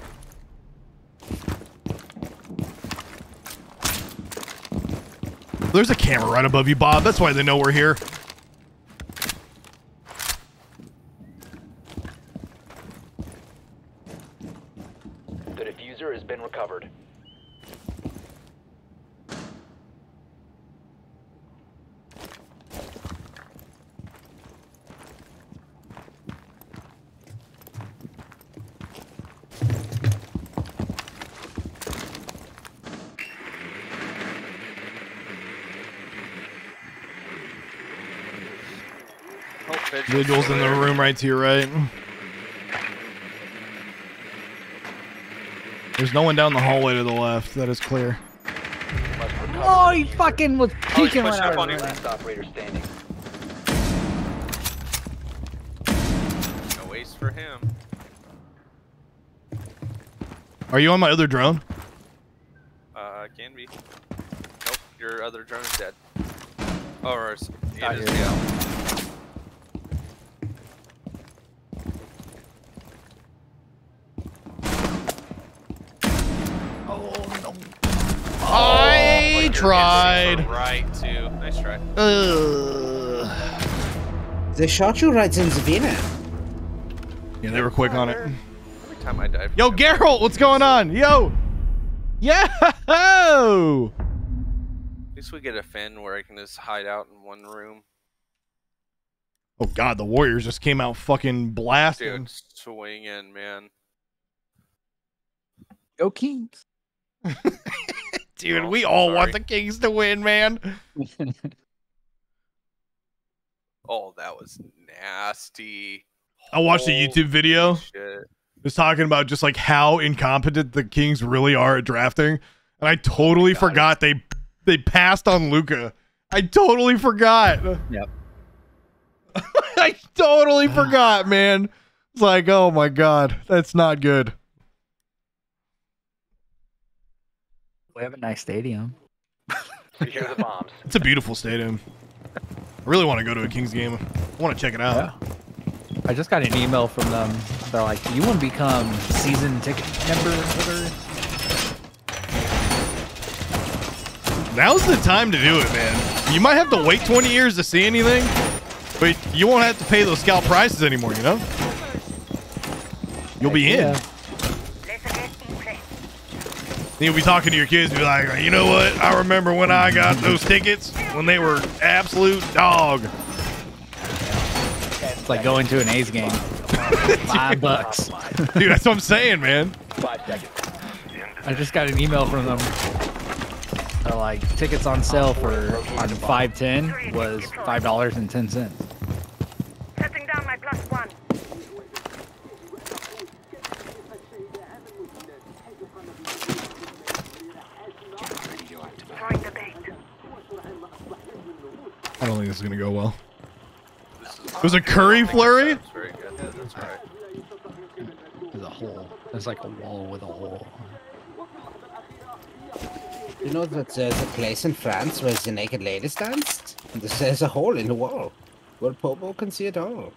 There's a camera right above you, Bob. That's why they know we're here. The defuser has been recovered. Oh, Vigil's in the room right to your right. There's no one down the hallway to the left. That is clear. Oh, he fucking was he's peeking when pushing I was Last operator standing. No ace for him. Are you on my other drone? Uh, can be. Nope, your other drone's dead. Oh, or it's, it Not is, yours. yeah. I You're tried. hitting Right, too. Nice try. Ugh. They shot you right in the vein. Yeah, they were quick on it. Every time I dive. Yo, Geralt, what's going on? Yo. Yo. At least we get a fin where I can just hide out in one room. Oh God, the Warriors just came out fucking blasting. Dude, swing in, man. Go Kings. Dude, Oh, we all want the Kings to win, man. Oh, that was nasty. I watched a YouTube video. Shit. was talking about just like how incompetent the Kings really are at drafting, and I totally forgot they they passed on Luka. I totally forgot. Yep. I totally forgot, man. It's like, oh my god, that's not good. We have a nice stadium. Secure the bombs. It's a beautiful stadium. I really want to go to a Kings game. I want to check it out. I just got an email from them. They're like, "Do you want to become season ticket member holder?" Now's the time to do it, man. You might have to wait 20 years to see anything, but you won't have to pay those scalp prices anymore, you know? You'll be in. Yeah. Then You'll be talking to your kids, and be like, you know what? I remember when I got those tickets when they were absolute dog. It's like going to an A's game. Five bucks. Dude, that's what I'm saying, man. Five seconds. I just got an email from them. They're like, tickets on sale for on five ten was five dollars and ten cents. Setting down my plus one. I don't think this is going to go well. It was a curry flurry? Very good. Yeah, that's right. There's a hole. There's like a wall with a hole. You know that there's a place in France where the naked ladies danced? And there's a hole in the wall where Popo can see it all.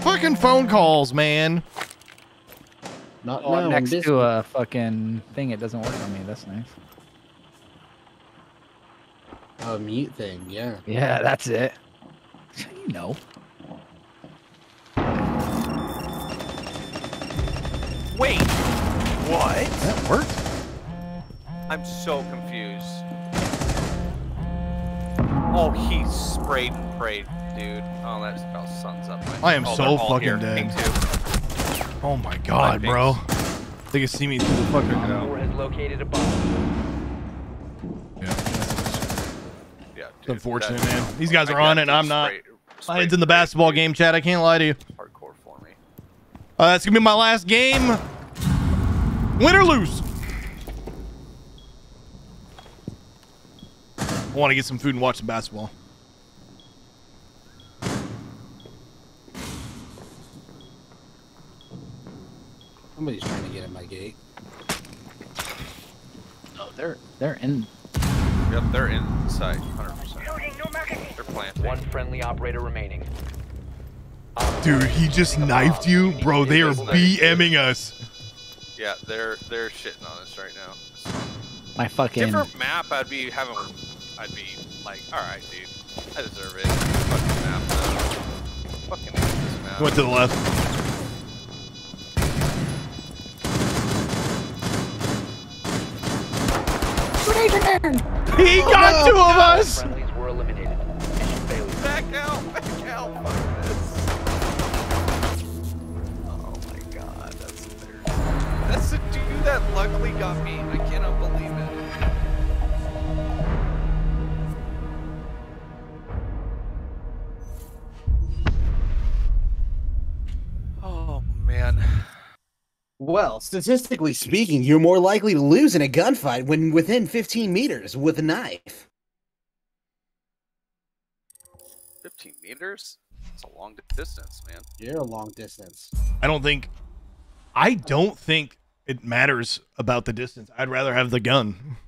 Fucking phone calls, man. Not Oh, now, I'm in next this- to a fucking thing. It doesn't work on me. That's nice. a mute thing, yeah. Yeah, that's it. You know. Wait. What? That worked. I'm so confused. Oh, he sprayed and prayed, dude. Oh, that's about sums up. My... I am oh, so they're all fucking dead. Ping two. Oh my god, bro. They can see me through the fucking. Four has located a bomb. Yeah. Yeah, It's unfortunate, that- man. These guys my are on it, and I'm just not. sprayed- My head's in the and basketball dude. game, Chad. I can't lie to you. Hardcore for me. Uh, that's gonna be my last game. Win or lose. I want to get some food and watch some basketball. Somebody's trying to get in my gate. Oh, they're they're in. Yep, they're inside, 100%. They're planting. One friendly operator remaining. Dude, he just knifed you, bro. They are BMing us. Yeah, they're they're shitting on us right now. My fucking. Different map, I'd be having, I'd be like, all right, dude, I deserve it. Fucking map, though. Fucking map. Went to the left. He got two of us. Friendlies were eliminated. Back out, back out. Fuck this. Oh my god, that's embarrassing. That's the dude that luckily got me. I cannot believe it. Well, statistically speaking, you're more likely to lose in a gunfight when within 15 meters with a knife. 15 meters? It's a long distance, man. You're a long distance. I don't think. I don't think it matters about the distance. I'd rather have the gun.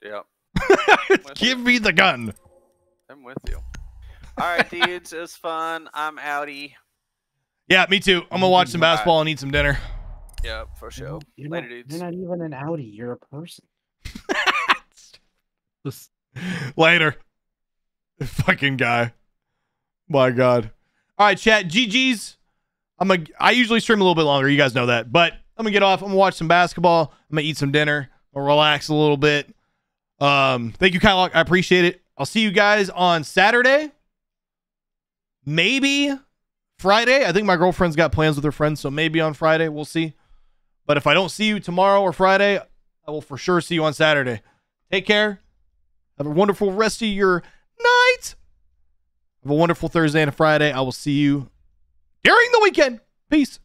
Yeah. Give me the gun. I'm with you. All right, dudes, it was fun. I'm outie. Yeah, me too. I'm gonna watch some basketball and eat some dinner. Yep, for sure. You're Later, not, dudes. You're not even an Audi. You're a person. Later. Fucking guy. My God. All right, chat. GG's. I'm a. I usually stream a little bit longer. You guys know that. But I'm gonna get off. I'm gonna watch some basketball. I'm gonna eat some dinner. I'll relax a little bit. Um, thank you, Kyle. I appreciate it. I'll see you guys on Saturday. Maybe Friday. I think my girlfriend's got plans with her friends, so maybe on Friday. We'll see. But if I don't see you tomorrow or Friday, I will for sure see you on Saturday. Take care. Have a wonderful rest of your night. Have a wonderful Thursday and a Friday. I will see you during the weekend. Peace.